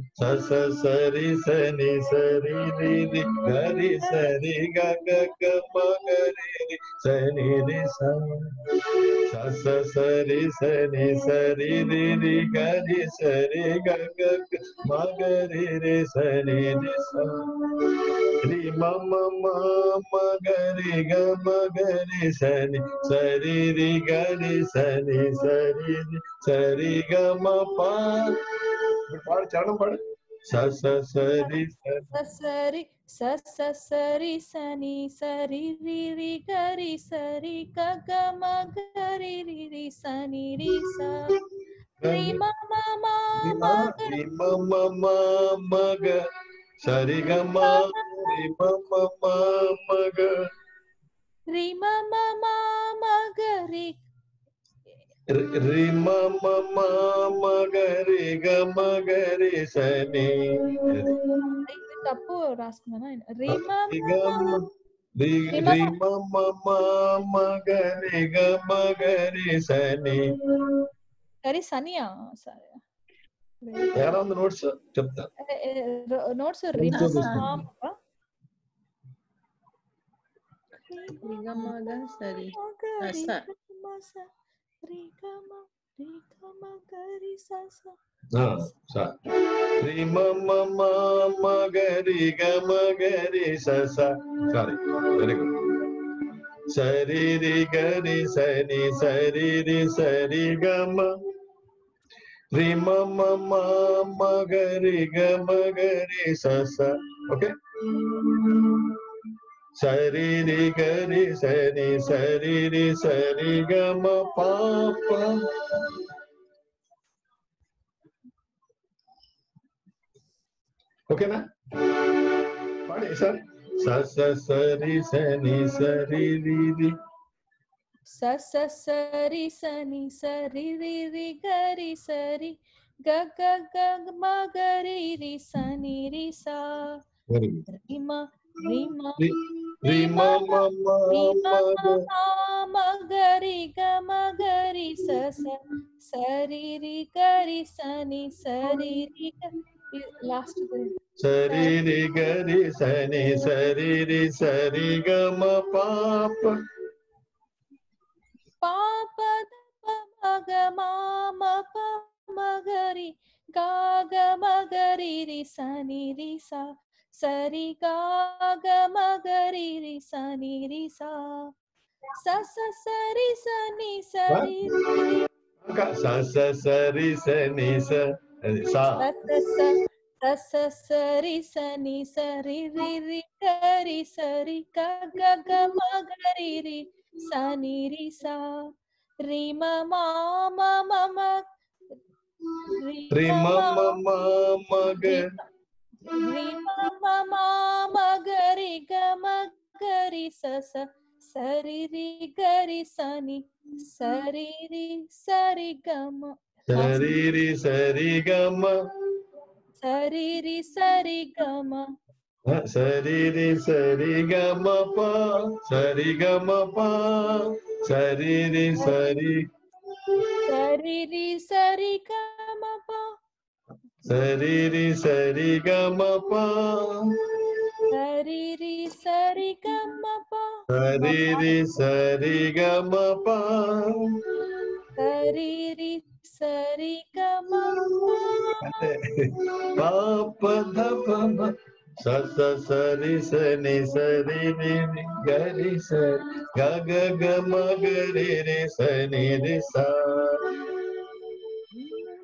सरि सनि सरि रि रि गरि सरि ग ग ग प ग रि रि सनि रि स स सरि सनि सरि रि रि गरि सरि ग ग ग म ग रि रि सनि रि स रि म म म म ग रि ग म ग रि सनि सरि रि गरि सनि सरि रि सरी ग चरण पढ़ स सरी सरी स सरी सनी सरी री री गरी सरी ग ग म गरी री री सनी री सा री म म म म री म म म म ग सरी ग म री म म म म ग री म म म म ग री గ సరి గ మ రి మ మ మ మ గ రి మ మ మ మ గరి రి రి మ మ మ మ గ రి గ మ గ రి సని ఇది తప్పు రాసుకున్నాను ఆయన రి మ రి గ మ రి రి మ రి మ మ మ మ గ రి గ మ గ రి సని గరి సనియా సరే ఎలా ఉంది నోట్స్ చెప్తా నోట్స్ రి మ మ మ నిగమగ సరి Re ma ma ma ma ga ri ga ma ga ri sa sa. Sorry, very good. Sari ri ga ri sa ni sari ri sari ga ma. Re ma ma ma ma ga ga ma ga sa. Okay. sari ri ga ri sa ni sari ri sa ri ga ma pa pa okay na paadi sir sa sa sari sa ni sari ri ri sa sa sari sa ni sari ri ri ga ri ga ga ga ma ga ri ri ri sa ri ma ಸ ಸರಿ ಸನಿ ಸರಿ ರಿ ರಿ ಗರಿ ಸರಿ ಗ ಗ ಗ ಮ ಗರಿ ರಿ ಸನಿ ರಿ ಸಾ ವೆರಿ ಗುಡ್ ರಿ ಮ ರಿ ಮ ರಿ ರಿ ಮ ಮ ಮ ರಿ ಮ ಮ ಮ ಗ ಮ ಮ ಗರಿ ಗ ಮ ಗರಿ ಸ ಸ ಸರಿ ರಿ ಗರಿ ಸನಿ ಸರಿ ರಿ ಗ ಲಾಸ್ಟ್ ಸರಿ ರಿ ಗರಿ ಸನಿ ಸರಿ ರಿ ಸರಿ ಗ ಮ ಪಾಪ ಪಾಪ ದ ಪ ಮ ಗ ಮ ಮ ಪ ಮ ಗರಿ ಗ ಗ ಮ ಗರಿ ರಿ ಸನಿ ರಿ ಸಾ सरी गा ग म रि रि रि सा स सरी सनी सरी स सरी सनी स स स रि सा स स स रि स नि स रि रि रि ग रि स ग म ग रि रि स सा रि म म म म म म म ग ಗರಿ ಗ ಮ ಗರಿ ಸ ಸ ಸರಿ ರಿ ಗರಿ ಸನಿ ಸರಿ ರಿ ಸರಿ ಗ ಮ ಸರಿ ರಿ ಸರಿ ಗ ಮ ಸರಿ ರಿ ಸರಿ ಗ ಮ ಹ, ಸರಿ ರಿ ಸರಿ ಗ ಮ ಪ ಸರಿ ಗ ಮ ಪ ಸರಿ ರಿ ಸರಿ ಸರಿ ರಿ ಸರಿ ಗ ಮ ಪ ಸರಿ ರಿ ಸರಿ ಗ ಮ ಪ ಸರಿ ರಿ ಸರಿ ಗ ಮ ಪ ಸರಿ ರಿ ಸರಿ ಗ ಮ ಪ ಸರಿ ರಿ ಸರಿ ಗ ಮ ಪ ಅದೇ ಪಾಪ ದ ಪ ಮ ಸ ಸ ಸರಿ ಸನಿ ಸರಿ ರಿ ರಿ ಗರಿ ಸರಿ ಗ ಗ ಗ ಮ ಗರಿ ರಿ ಸನಿ ರಿ ಸ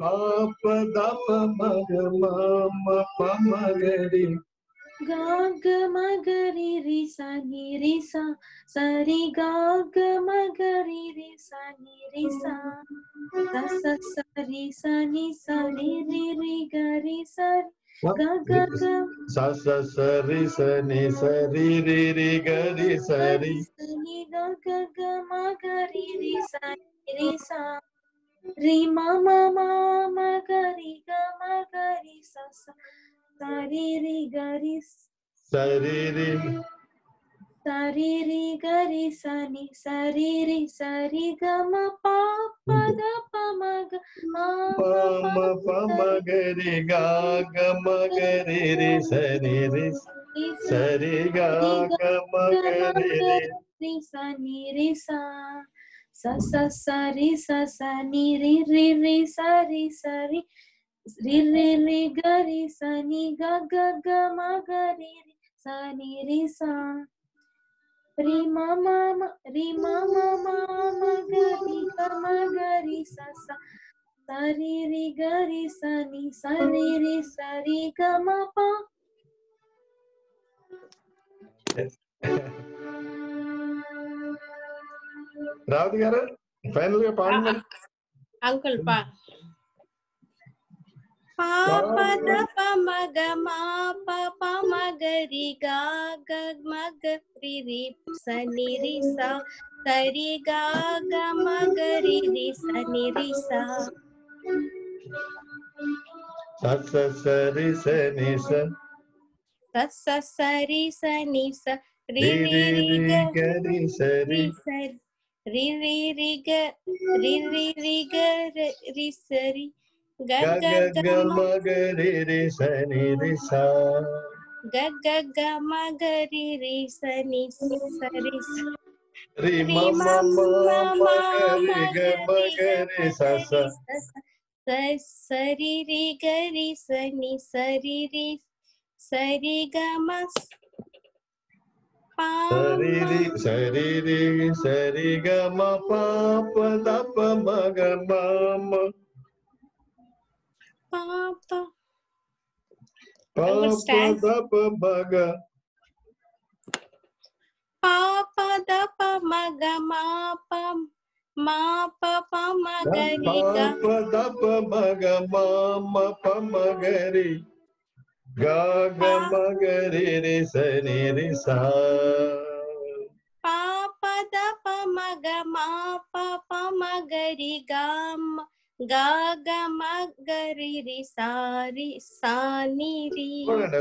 பாப தப மக மாம பமகரி காக மகரி ரி சனி ரி சா சரி காக மகரி ரி சனி ரி சா தச சரி சனி சரி ரி ரி கரி சரி சரி சனி சரி ரி ரி கரி சரி சனி க க க மகரி ரி சனி ரி சா रि म म म म ग रि ग म ग रि स स स रि रि ग रि स रि रि स रि रि ग रि स नि स रि रि स रि ग म प प ग प म ग म प म प म ग रि। ग ग म ग रि रि स रि रि स रि ग ग म ग रि रि रि स नि रि सा। सा सा सा, रे, सा सा, नी, रे रे रे, सा रे सा, रे रे रे रे, ग, रे, सा, नी, ग ग ग, म, ग, रे रे, सा, नी, रे, सा। रे, म म म, रे, म म म म, ग, रे ग म, ग, रे, सा सा। सा, रे रे, ग, रे, सा, नी, सा, रे रे, सा, रे, ग, म, प। Ravi Garu, finally a parliament. Uncle Pa. Pa pa da pa ma ga ma pa pa ma ga ri ga ga ma ga ri ri sa ni ri sa sa ri ga ga ma ga ri ri sa ni ri sa. Sa sa sa ri sa ni sa. Sa sa sa ri sa ni sa. Ri ri ri ga ri sa ri sa. ri ri ri ga ri ri ri ga ri sari ga ga ga ma ga ri ri sani ri sa ga ga ga ma ga ri ri sani sari sa ri ma ma ma ma ga ri ga ma ga ri sa sa sari ri ga ri sani sari ri sari ga ma Sariri, sariri, sariga ma pa pa da pa ma ga ma ma. Pa pa. Pa pa da pa ma ga. Pa pa da pa ma ga ma pa ma pa pa ma ga ri ga. Pa pa da pa ma ga ma ma pa ma ga ri. గరి సని రిసా పాపద పమగ మా పప మగరి గమ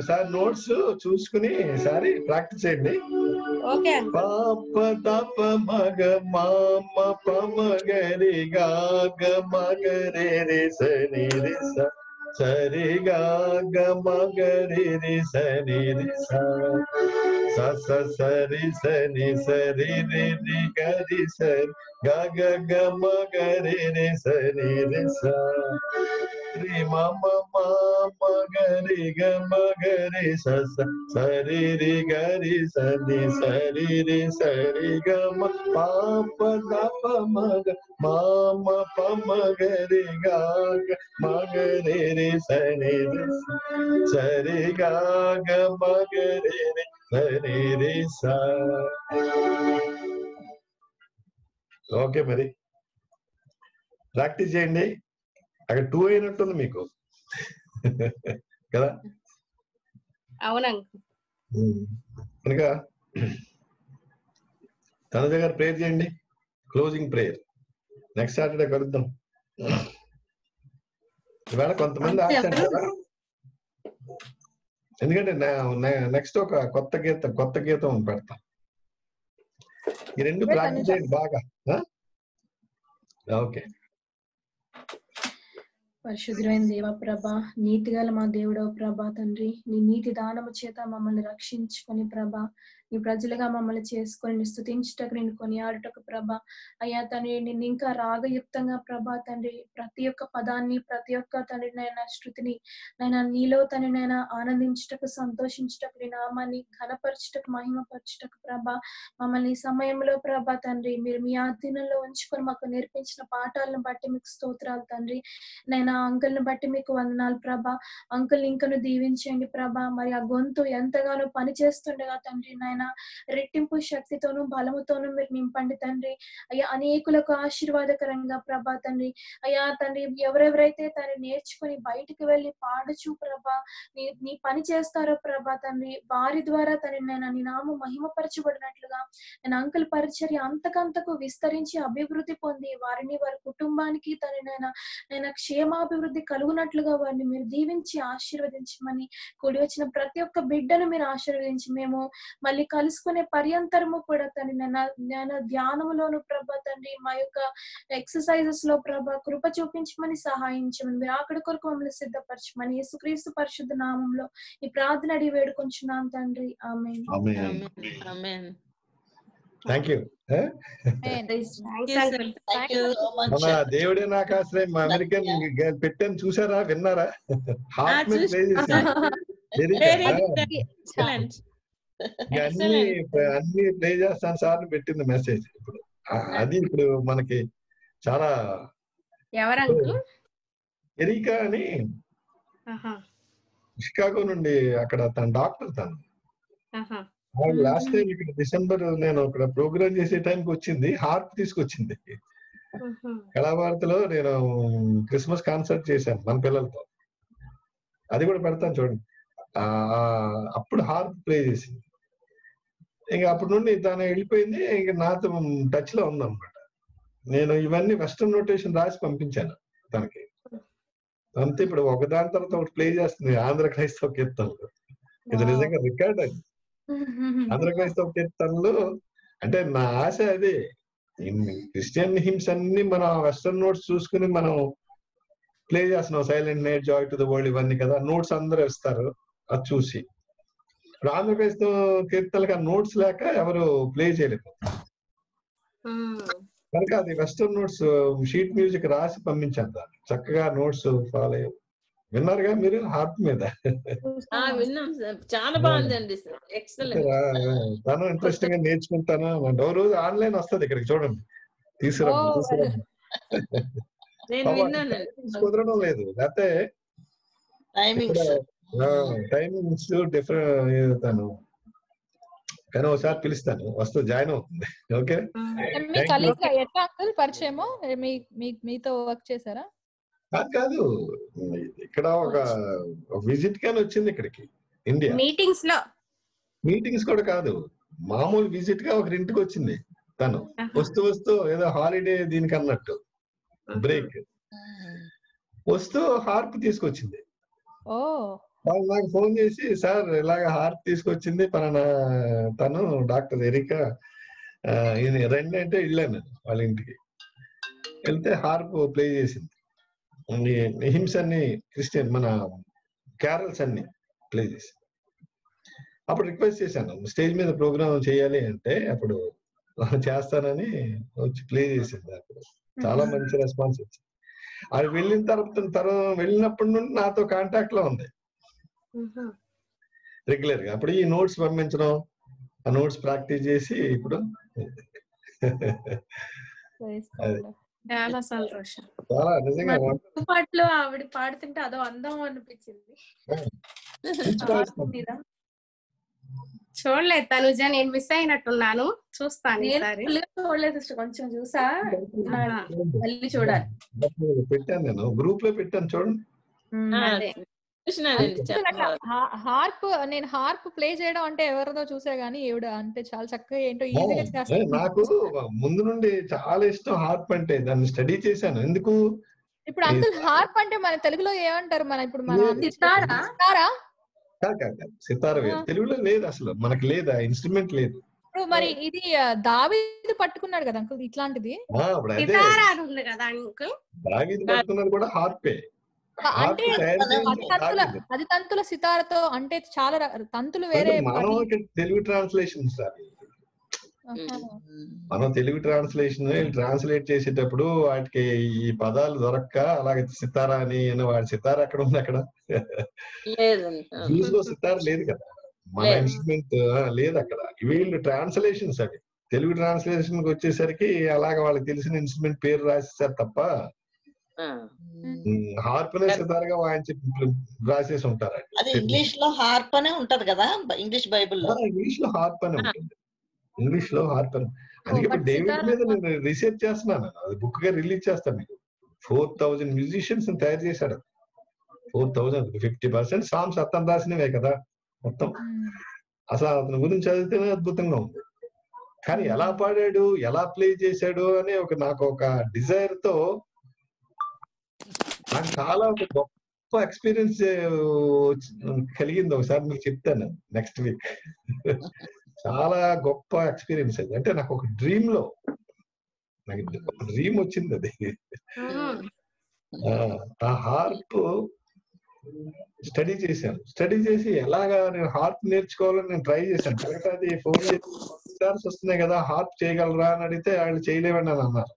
sir notes చూసుకుని సారి practice చేయండి. పాప తప మగ మామ పమగరి గాగ మగ రే సని రి సా ಸರಿ ಗ ಮಗರಿ ರಿ ಸರಿ ರಿ ಸ ಸರಿ ಸನಿ ಸರಿ ರಿ ರಿ ಗರಿ ಸರಿ ಗ ಗ ಗ ಮಗರಿ ರಿ ಸರಿ ರಿ ಸ ರಿ ಮ ಮ మామ గ మగరి స సరి రి గరి సని సరి రి సరి గ మ పాప దప మగ మామ ప మగరి గాగ మగరి రి సని రి స సరి గాగ మగరి రి సరి రి స ఓకే మరి. ప్రాక్టీస్ చేయండి. అక్కడ టూ అయినట్టుంది మీకు. కదా? కనుక తనజ గారు ప్రేయర్ చేయండి. క్లోజింగ్ ప్రేయర్ నెక్స్ట్ సాటర్డే కలుద్దాం. ఇవాళ కొంతమంది ఆశారు కదా? ఎందుకంటే నెక్స్ట్ ఒక కొత్త గీతం కొత్త గీతం పెడతాం. ఈ రెండు ప్రాక్టీస్. చేయండి బాగా. ఓకే. పరిశుద్ధులైన దేవ ప్రభ నీతిగల మా దేవుడవ ప్రభా తండ్రి. నీ నీతి దానము చేత మమ్మల్ని రక్షించుకొని ప్రభ నీ ప్రజలుగా మమ్మల్ని చేసుకొని నీ స్థుతించుటకు నేను కొనియాడుటకు ప్రభ. అయ్యా తండ్రి నిన్ను ఇంకా రాగయుక్తంగా ప్రభా తండ్రి ప్రతి ఒక్క పదాన్ని ప్రతి ఒక్క తండ్రి నైనా శృతిని నైనా నీలో తండ్రి నైనా ఆనందించుటకు సంతోషించుటకు నీ నామాన్ని ఘనపరచుటకు మహిమపరచుటకు ప్రభ. మమ్మల్ని సమయంలో ప్రభా తండ్రి మీరు మీ ఆధీనంలో ఉంచుకొని మాకు నేర్పించిన పాఠాలను బట్టి మీకు స్తోత్రాలు తండ్రి. నేను అంకుల్ని బట్టి మీకు వందనాలు ప్రభా. అంకుల్ ఇంకను దీవించండి ప్రభా. మరి ఆ గొంతు ఎంతగానో పని చేస్తుండగా తండ్రి నాయన రెట్టింపు శక్తితోనూ బలముతోనూ మీరు నింపండి తండ్రి. అయ్యా అనేకులకు ఆశీర్వాదకరంగా ప్రభా తండ్రి. అయ్యా తండ్రి ఎవరెవరైతే తండ్రి నేర్చుకుని బయటికి వెళ్ళి పాడుచు ప్రభా నీ నీ పని చేస్తారో ప్రభా తండ్రి వారి ద్వారా తన నేను నీ నామం మహిమపరచబడినట్లుగా నేను అంకుల్ పరిచర్య అంతకంతకు విస్తరించి అభివృద్ధి పొంది వారిని వారి కుటుంబానికి తన నేను నేను క్షేమాభివృద్ధి కలుగునట్లుగా వారిని మీరు దీవించి ఆశీర్వదించమని కూడి వచ్చిన ప్రతి ఒక్క బిడ్డను మీరు ఆశీర్వదించి మేము మళ్ళీ కలుసుకునే పర్యంతరము కూడా తండ్రి నేను నేను ధ్యానములోను ప్రభా తండ్రి మా యొక్క ఎక్సర్సైజెస్లో ప్రభా కృప చూపించమని సహాయించమని మీరు అక్కడి కొరకు మమ్మల్ని సిద్ధపరచమని యేసుక్రీస్తు పరిశుద్ధ నామంలో ఈ ప్రార్థన అడిగి వేడుకొంచున్నాం తండ్రి. ఆమె. థ్యాంక్ యూ దేవుడే నాకు ఆశ్రయం. మా అమెరికన్ పెట్టాను. చూసారా? విన్నారా? హార్ట్ మీద ప్లే చేసింది <laughs> అన్ని అన్ని ప్లే చేస్తాను సార్ పెట్టింది మెసేజ్ ఇప్పుడు. అది ఇప్పుడు మనకి చాలా ఎవరు ఎరికా అని షికాగో నుండి అక్కడ తన డాక్టర్ తను. లాస్ట్ టైం ఇక్కడ డిసెంబర్ నేను అక్కడ ప్రోగ్రామ్ చేసే టైంకి వచ్చింది హార్ప్ తీసుకొచ్చింది. కళాభారతిలో నేను క్రిస్మస్ కాన్సర్ట్ చేశాను మన పిల్లలతో. అది కూడా పెడతాను చూడండి. అప్పుడు హార్ప్ ప్లే చేసింది. ఇంకా అప్పటి నుండి తను వెళ్ళిపోయింది ఇంకా నాతో టచ్లో ఉందన్నమాట. నేను ఇవన్నీ వెస్టర్న్ నోటేషన్ రాసి పంపించాను తనకి. అంతే ఇప్పుడు ఒకదాని తర్వాత ఒకటి ప్లే చేస్తుంది ఆంధ్ర క్రైస్తవ కీర్తనలు. ఇది నిజంగా రికార్డ్ అది. ఆంధ్ర క్రైస్తవ కీర్తనలు అంటే నా ఆశ అదే. క్రిస్టియన్ హిమ్స్ అన్ని మన వెస్టర్న్ నోట్స్ చూసుకుని మనం ప్లే చేస్తున్నాం. Silent night joy to the world ఇవన్నీ కదా. నోట్స్ అందరూ ఇస్తారు అది చూసి. ఇప్పుడు ఆంధ్ర క్రైస్తవ కీర్తనలకు ఆ నోట్స్ లేక ఎవరు ప్లే చేయలేదు కనుక అది వెస్టర్న్ నోట్స్ షీట్ మ్యూజిక్ రాసి పంపించాను దాన్ని. చక్కగా నోట్స్ ఫాలో అయ్యి. విన్నారుగా మీరు? హార్ట్ మీద. ఆ, విన్నాం సార్. చాలా బాగుందండి సార్. ఎక్సలెంట్ ఆ, తను ఇంట్రెస్టింగ్గా నేర్చుకుంటాను. రోజు ఆన్లైన్ వస్తది ఇక్కడికి చూడండి. విన్నానండి. timings కుదరడం లేదు. లేకపోతే టైమింగ్స్ టైమింగ్స్ డిఫరెంట్ తను. కానీ ఒకసారి పిలుస్తాను. వస్తూ జాయిన్ అవుతుంది. ఓకే? మీ కలీగ్ ఎట్లా అంకుల్ పరిచయమో? మీ మీ- మీతో వర్క్ చేశారా? కాదు కాదు. ఇక్కడ ఒక విజిట్ కానీ వచ్చింది ఇక్కడికి. ఇండియా మీటింగ్స్లో. మీటింగ్స్ కూడా కాదు. మామూలు విజిట్గా ఒకరి ఇంటికి వచ్చింది తను. వస్తూ వస్తూ ఏదో హాలిడే దీనికి అన్నట్టు. బ్రేక్ వస్తూ హార్ప్ తీసుకొచ్చింది. ఓ. వాళ్ళు నాకు ఫోన్ చేసి సార్ ఇలాగ హార్ప్ తీసుకొచ్చింది పలానా తను డాక్టర్ ఎరిక. ఈయన రండి అంటే వెళ్ళాను వాళ్ళ ఇంటికి. వెళ్తే హార్ప్ ప్లే చేసింది. హిమ్స్ అన్ని క్రిస్టియన్ మన క్యారల్స్ అన్ని ప్లే చేసి అప్పుడు రిక్వెస్ట్ చేశాను స్టేజ్ మీద ప్రోగ్రామ్ చేయాలి అంటే అప్పుడు చేస్తానని వచ్చి ప్లే చేసింది అప్పుడు. చాలా మంచి రెస్పాన్స్ వచ్చింది. అది వెళ్ళిన తర్వాత తర్వాత వెళ్ళినప్పటి నుండి నాతో కాంటాక్ట్లో ఉంది. రెగ్యులర్గా అప్పుడు ఈ నోట్స్ పంపించడం ఆ నోట్స్ ప్రాక్టీస్ చేసి ఇప్పుడు చాలా సంతోషం. చాలా నిజంగా పాటలో ఆవిడ పాడుతుంటే అదో అందం అనిపించింది. చూడలేదు తనుజ నేను మిస్ అయినట్టున్నాను. చూస్తాను చూడలేదు. కొంచెం చూసా? మళ్ళీ చూడాలి. పెట్టాను నేను. గ్రూప్లో పెట్టాను చూడండి. హార్ప్ నేను హార్ప్ ప్లే చేయడం అంటే ఎవరిదో చూసా గానీ ఈవిడ అంటే చాలా చక్కగా ఏంటో ఈజీగా నాకు ముందు నుండి చాలా ఇష్టం హార్ప్ అంటే. దాన్ని స్టడీ చేశాను. ఎందుకు? ఇప్పుడు అంకుల్ హార్ప్ అంటే మన తెలుగులో ఏమంటారు? మన ఇప్పుడు మన. సితారా? తెలుగులో లేదు అసలు. మనకి లేదు ఆ ఇన్స్ట్రుమెంట్ లేదు. ఇప్పుడు మరి ఇది దావీదు పట్టుకున్నాడు కదా అంకుల్ ఇట్లాంటిది? ఆ, ఇప్పుడు అదే. సితారా అని ఉంది కదా అంకుల్? దావీదు పడుతున్నది కూడా హార్ప్. అంటే అది తంతుల దావీదు అది తంతుల సితారతో అంటే చాలా తంతులు వేరే తెలుగు ట్రాన్స్లేషన్స్ అవి ఆహా. మనం తెలుగు ట్రాన్స్లేషన్ ట్రాన్స్లేట్ చేసేటప్పుడు వాటికి ఈ పదాలు దొరక్క అలాగే సితారా అని అని వాడి సితార అక్కడ ఉంది అక్కడ? లో సితార లేదు కదా. మన లేదు. ఇన్స్ట్రుమెంట్ లేదు అక్కడ. వీళ్ళు ట్రాన్స్లేషన్స్ అవి. తెలుగు ట్రాన్స్లేషన్కి వచ్చేసరికి అలాగ వాళ్ళకి తెలిసిన ఇన్స్ట్రుమెంట్ పేరు రాసేసారు తప్ప ఆ. హార్పనే సితారగా వాయించి రాసేసి ఉంటారు అది ఇంగ్లీష్లో హార్ప్ అనే ఉంటది కదా ఇంగ్లీష్ బైబిల్లో. ఇంగ్లీష్లో హార్ప్ అని ఉంటుంది. ఇంగ్లీష్లో హార్ప్ అని అందుకే ఇప్పుడు డేవిడ్ మీద నేను రీసెర్చ్ చేస్తున్నాను. అది బుక్గా రిలీజ్ చేస్తాను మీకు. ఫోర్ థౌజండ్ మ్యూజిషియన్స్ తయారు చేశాడు. Four thousand fifty percent songs అతను రాసినవే కదా మొత్తం. అసలు అతని గురించి చదివితేనే అద్భుతంగా ఉంది. కానీ ఎలా పాడాడు ఎలా ప్లే చేశాడు అని ఒక నాకు ఒక డిజైర్తో నాకు చాలా ఒక గొప్ప ఎక్స్పీరియన్స్ కలిగింది. ఒకసారి మీకు చెప్తాను నెక్స్ట్ వీక్. చాలా గొప్ప ఎక్స్పీరియన్స్ అది. అంటే నాకు ఒక డ్రీమ్లో నాకు ఒక డ్రీమ్ వచ్చింది అది. ఆ, హార్ప్ స్టడీ చేశాను. స్టడీ చేసి ఎలాగా నేను హార్ప్ నేర్చుకోవాలని నేను ట్రై చేశాను. తర్వాత అది ఫోన్ చేసి వస్తున్నాయి కదా హార్ప్ చేయగలరా అని అడిగితే వాళ్ళు చేయలేమని అని అన్నారు.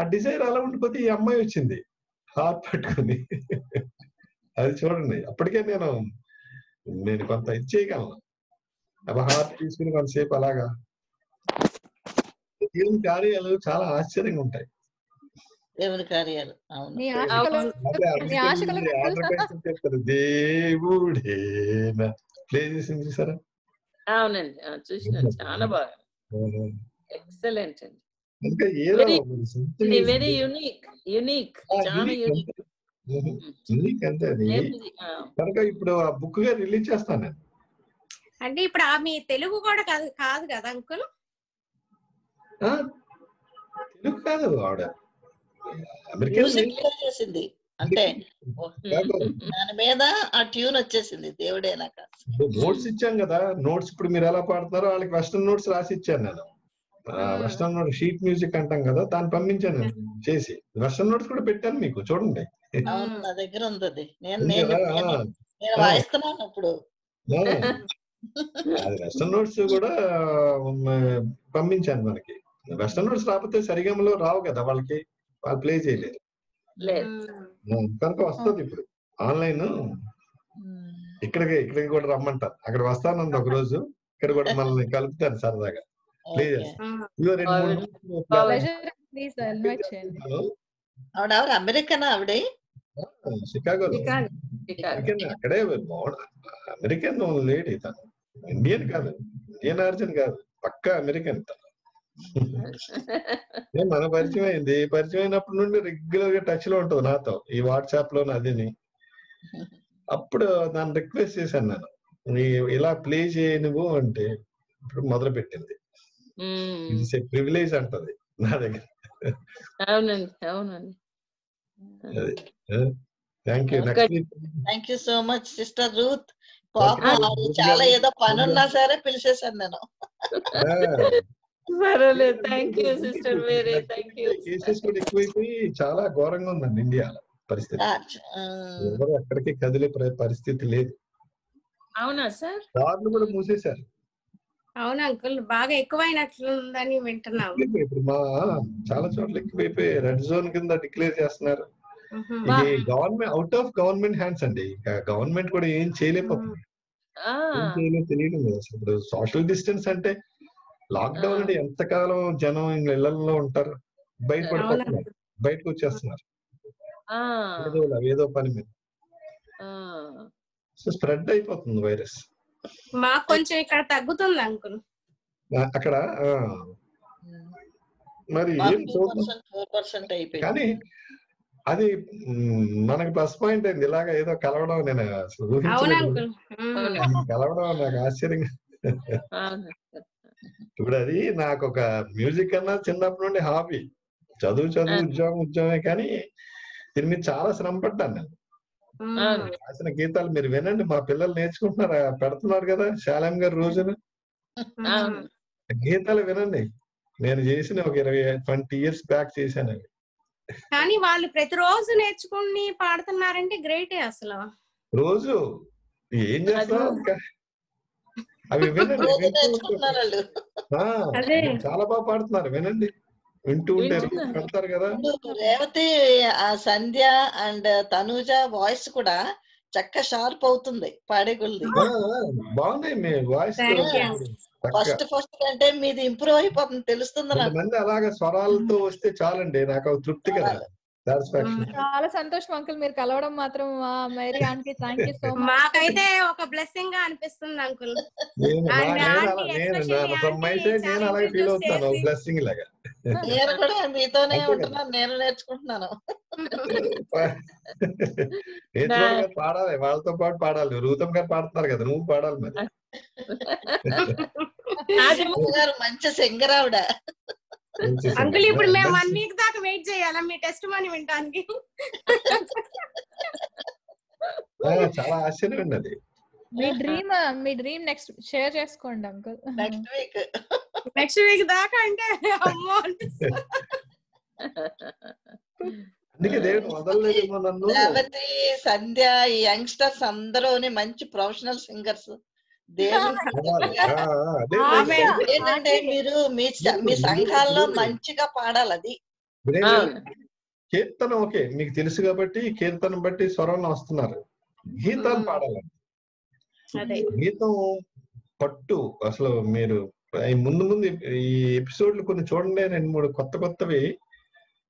ఆ డిజైర్ అలా ఉండిపోతే ఈ అమ్మాయి వచ్చింది. హార్ప్ పట్టుకుని. అది చూడండి. అప్పటికే నేను నేను కొంత ఇది చేయగలను. అప్పుడు హార్ప్ తీసుకుని కొంతసేపు అలాగా. దేవుని కార్యాలు చాలా ఆశ్చర్యంగా ఉంటాయి. దేవుని కార్యాలు. దేవుడే ప్లే చేసింది చూసారా? అవునండి. ఆ, చూసినాను. చాలా బాగా. ఎక్సలెంట్ అండి. ఏదో వెరీ యునిక్ యునిక్ చాలా యునిక్ అంతే. అంతే అది కనుక ఇప్పుడు ఆ బుక్గా రిలీజ్ చేస్తాను. నేను అంటే ఇప్పుడు ఆమె తెలుగు కూడా కాదు కాదు కదా అంకుల్? ఆ, తెలుగు కాదు ఆవిడ. చేసింది. అంటే దాని మీద ఆ ట్యూన్ వచ్చేసింది దేవుడే నాకు నోట్స్ ఇచ్చాం కదా. నోట్స్ ఇప్పుడు మీరు ఎలా పాడుతున్నారో వాళ్ళకి వెస్టర్న్ నోట్స్ రాసి ఇచ్చాను నేను. వెస్టర్న్ నోట్ షీట్ మ్యూజిక్ అంటాం కదా దాన్ని పంపించాను చేసి. వెస్టర్న్ నోట్స్ కూడా పెట్టాను మీకు చూడండి. అవును నా దగ్గర ఉంది అది నేను. వాయిస్తున్నాను ఇప్పుడు. వెస్టర్న్ <laughs> నోట్స్ కూడా పంపించాను మనకి. వెస్టర్న్ నోట్స్ రాకపోతే సరిగమలో రావు కదా వాళ్ళకి వాళ్ళు ప్లే చేయలేరు కనుక వస్తుంది ఇప్పుడు. ఆన్లైన్. ఇక్కడికి ఇక్కడికి కూడా రమ్మంటారు. అక్కడ వస్తానండి ఒక రోజు ఇక్కడ కూడా <laughs> మనల్ని కలుపుతాను సరదాగా. ఆవిడ అమెరికన్ ఆవిడ? అక్కడే అమెరికన్ లేడీ తను. ఇండియన్ కాదు. ఇండియన్ ఆర్జన్ కాదు. పక్కా అమెరికన్ తను. <laughs> ఏ మన పరిచయం అయింది. పరిచయం అయినప్పటి నుండి రెగ్యులర్గా టచ్లో ఉంటుంది నాతో. ఈ వాట్సాప్లో అదిని. అప్పుడు దాన్ని రిక్వెస్ట్ చేశాను నేను. నీ ఇలా ప్లే చేయ నువ్వు అంటే ఇప్పుడు మొదలు పెట్టింది ఇట్స్ ఏ ప్రివిలేజ్ అంటది నా దగ్గర. అవునండి అవునండి. Thank you thank you so much sister Ruth పాపం చాలా ఏదో పని ఉన్నా సరే పిలిచేశాను నేను. పర్వాలేదు thank you sister Mary thank you cases కూడా ఎక్కువైపోయి చాలా ఘోరంగా ఉందండి ఇండియాలో పరిస్థితి. ఎవరు ఎక్కడికి కదిలే ప్ర- పరిస్థితి లేదు. అవునా సార్? దారులు కూడా మూసేశారు. అవును అంకుల్? బాగా ఎక్కువైనట్లుందని వింటున్నాం ఇప్పుడు మా చాలా చోట్ల ఎక్కువైపోయి రెడ్ జోన్ కింద డిక్లేర్ చేస్తున్నారు. ఇది government out of government hands అండి. గవర్నమెంట్ కూడా ఏం చేయలేకపోతుంది తెలియడం లేదు అసలు ఇప్పుడు సోషల్ డిస్టెన్స్ అంటే లాక్డౌన్ అంటే ఎంతకాలం జనం ఇంక ఇళ్ళలో ఉంటారు? బయట పడిపోతున్నారు బయటకు వచ్చేస్తున్నారు ఏదో ఏదో పని మీద. సో స్ప్రెడ్ అయిపోతుంది వైరస్ మాకు కొంచెం ఇక్కడ తగ్గుతుంది అంకుల్. అక్కడ మరి కానీ అది మనకి ప్లస్ పాయింట్ అయింది. ఇలాగ ఏదో కలవడం నేను కలవడం నాకు ఆశ్చర్యంగా ఇప్పుడు అది నాకు ఒక మ్యూజిక్ అన్నా చిన్నప్పటి నుండి హాబీ. చదువు చదువు ఉద్యోగం ఉద్యోగమే కానీ దీని మీద చాలా శ్రమ పడ్డాను నేను. రాసిన గీతాలు మీరు వినండి మా పిల్లలు నేర్చుకుంటున్నారు పెడుతున్నారు కదా శాలం గారు రోజున గీతాలు వినండి. నేను చేసిన ఒక ఇరవై ట్వంటీ ఇయర్స్ బ్యాక్ చేశాను అవి. కానీ వాళ్ళు ప్రతిరోజు నేర్చుకుని పాడుతున్నారంటే గ్రేటే అసలు. రోజు ఏం ఇంకా? అవి వినండి. చాలా బాగా పాడుతున్నారు. వినండి. వింటూ ఉంటే వింటున్నారు. పెడతారు కదా. రేవతి ఆ సంధ్య అండ్ తనూజ వాయిస్ కూడా చక్క షార్ప్ అవుతుంది పాడే కొద్ది ఆ, ఆ, బాగున్నాయి మీ వాయిస్. ఫస్ట్ ఫస్ట్ కంటే మీది ఇంప్రూవ్ అయిపోతుంది తెలుస్తుంది నాకు. కొంతమంది అలాగా స్వరాలతో వస్తే చాలండి నాకు తృప్తి కదా. చాలా సంతోషం అంకుల్ మీరు కలవడం మాత్రం Mary aunty thank you so much మాకైతే ఒక బ్లెస్సింగ్గా అనిపిస్తుంది అంకుల్. నేను అలాగే ఫీల్ అవుతాను బ్లెస్సింగ్ లాగా. నేను కూడా మీతోనే ఉంటున్నాను నేను నేర్చుకుంటున్నాను. పాడాలి. వాళ్ళతో పాటు పాడాలి. రూతం గారు పాడుతున్నారు కదా నువ్వు పాడాలి మరి. గారు మంచి సింగర్ ఆవిడ. మంచి అంకుల్. ఇప్పుడు మేము వన్ వీక్ దాకా వెయిట్ చేయాలా? మీ టెస్ట్ మనీ వినడానికి చాలా ఆశ్చర్యం ఉంది అది. మీ డ్రీమ్ మీ డ్రీమ్ నెక్స్ట్ షేర్ చేసుకోండి uncle next week next week దాకా అంటే అమ్మో. అందుకే సంధ్య ఈ యంగ్స్టర్స్ అందరూని మంచి ప్రొఫెషనల్ <laughs> సింగర్స్ ఏంటంటే మీరు మీ మీ సంఘాల్లో మంచిగా పాడాలి అది. కీర్తన ఓకే మీకు తెలుసు కాబట్టి కీర్తన బట్టి స్వరంలో వస్తున్నారు. గీతాలు పాడాలండి. గీతం పట్టు అసలు మీరు ముందు ముందు ఈ ఎపిసోడ్లు కొన్ని చూడండి రెండు మూడు కొత్త కొత్తవి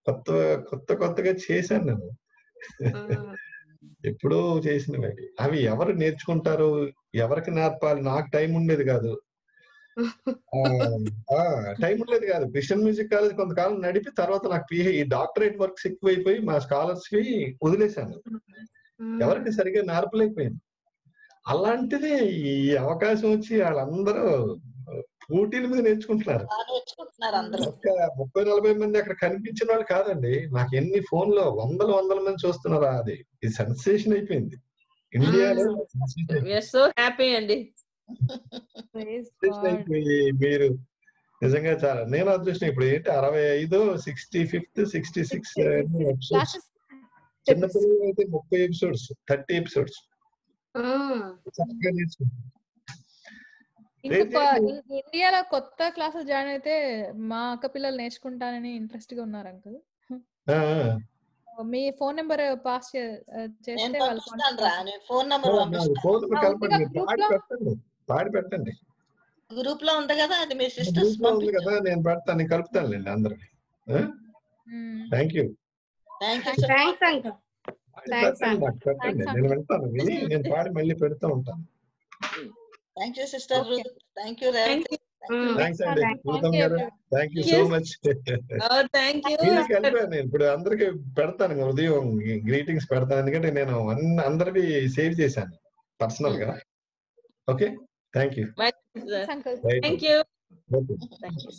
కొత్త కొత్త కొత్తగా చేశాను నేను. ఎప్పుడో చేసినవి అవి. ఎవరు నేర్చుకుంటారు? ఎవరికి నేర్పాలి? నాకు టైం ఉండేది కాదు. టైం ఉండేది కాదు. క్రిస్టియన్ మ్యూజిక్ కాలేజ్ కొంతకాలం నడిపి తర్వాత నాకు పిహె ఈ డాక్టరేట్ వర్క్స్ ఎక్కువైపోయి మా స్కాలర్స్ వదిలేశాను. ఎవరికి సరిగ్గా నేర్పలేకపోయింది అలాంటిది ఈ అవకాశం వచ్చి వాళ్ళందరూ పోటీల మీద నేర్చుకుంటున్నారు. ముప్పై నలభై మంది అక్కడ కనిపించిన వాళ్ళు కాదండి. నాకు ఎన్ని ఫోన్లో వందల వందల మంది చూస్తున్నారా అది. ఇది సెన్సేషన్ అయిపోయింది. ఇండియాలో హ్యాపీ అండి మీరు నిజంగా చాలా నేను అదృష్టం ఇప్పుడు ఏంటి అరవై ఐదు sixty fifth sixty six episodes. చిన్న పిల్లలు అయితే ముప్పై ఎపిసోడ్స్ థర్టీ ఎపిసోడ్స్. చక్కగా నేర్చుకుంటారు ఇండియాలో కొత్త క్లాసెస్ జాయిన్ అయితే మా అక్క పిల్లలు నేర్చుకుంటానని ఇంట్రెస్ట్గా ఉన్నారు అంకుల్. మీ ఫోన్ నెంబర్ పాస్ చేస్తే వాళ్ళు ఫోన్ నంబర్ పెట్టండి గ్రూప్లో ఉంది కదా అది మీ సిస్టర్స్ ఉంది కదా నేను పెడతాను నేను కలుపుతానులేండి అందరికి థ్యాంక్ యూ థ్యాంక్ యూ నాకు పెట్టండి. నేను వింటాను విని నేను పాడి మళ్ళీ పెడుతూ ఉంటాను. Thank you sister Ruth thank you Revathi thanks అండి గౌతమ్ గారు థ్యాంక్ యూ సో మచ్ కలిపాను నేను. ఇప్పుడు అందరికి పెడతాను ఉదయం గ్రీటింగ్స్ పెడతాను. ఎందుకంటే నేను అన్ని అందరివి సేవ్ చేశాను పర్సనల్గా. Okay thank you thank you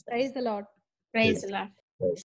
prize prize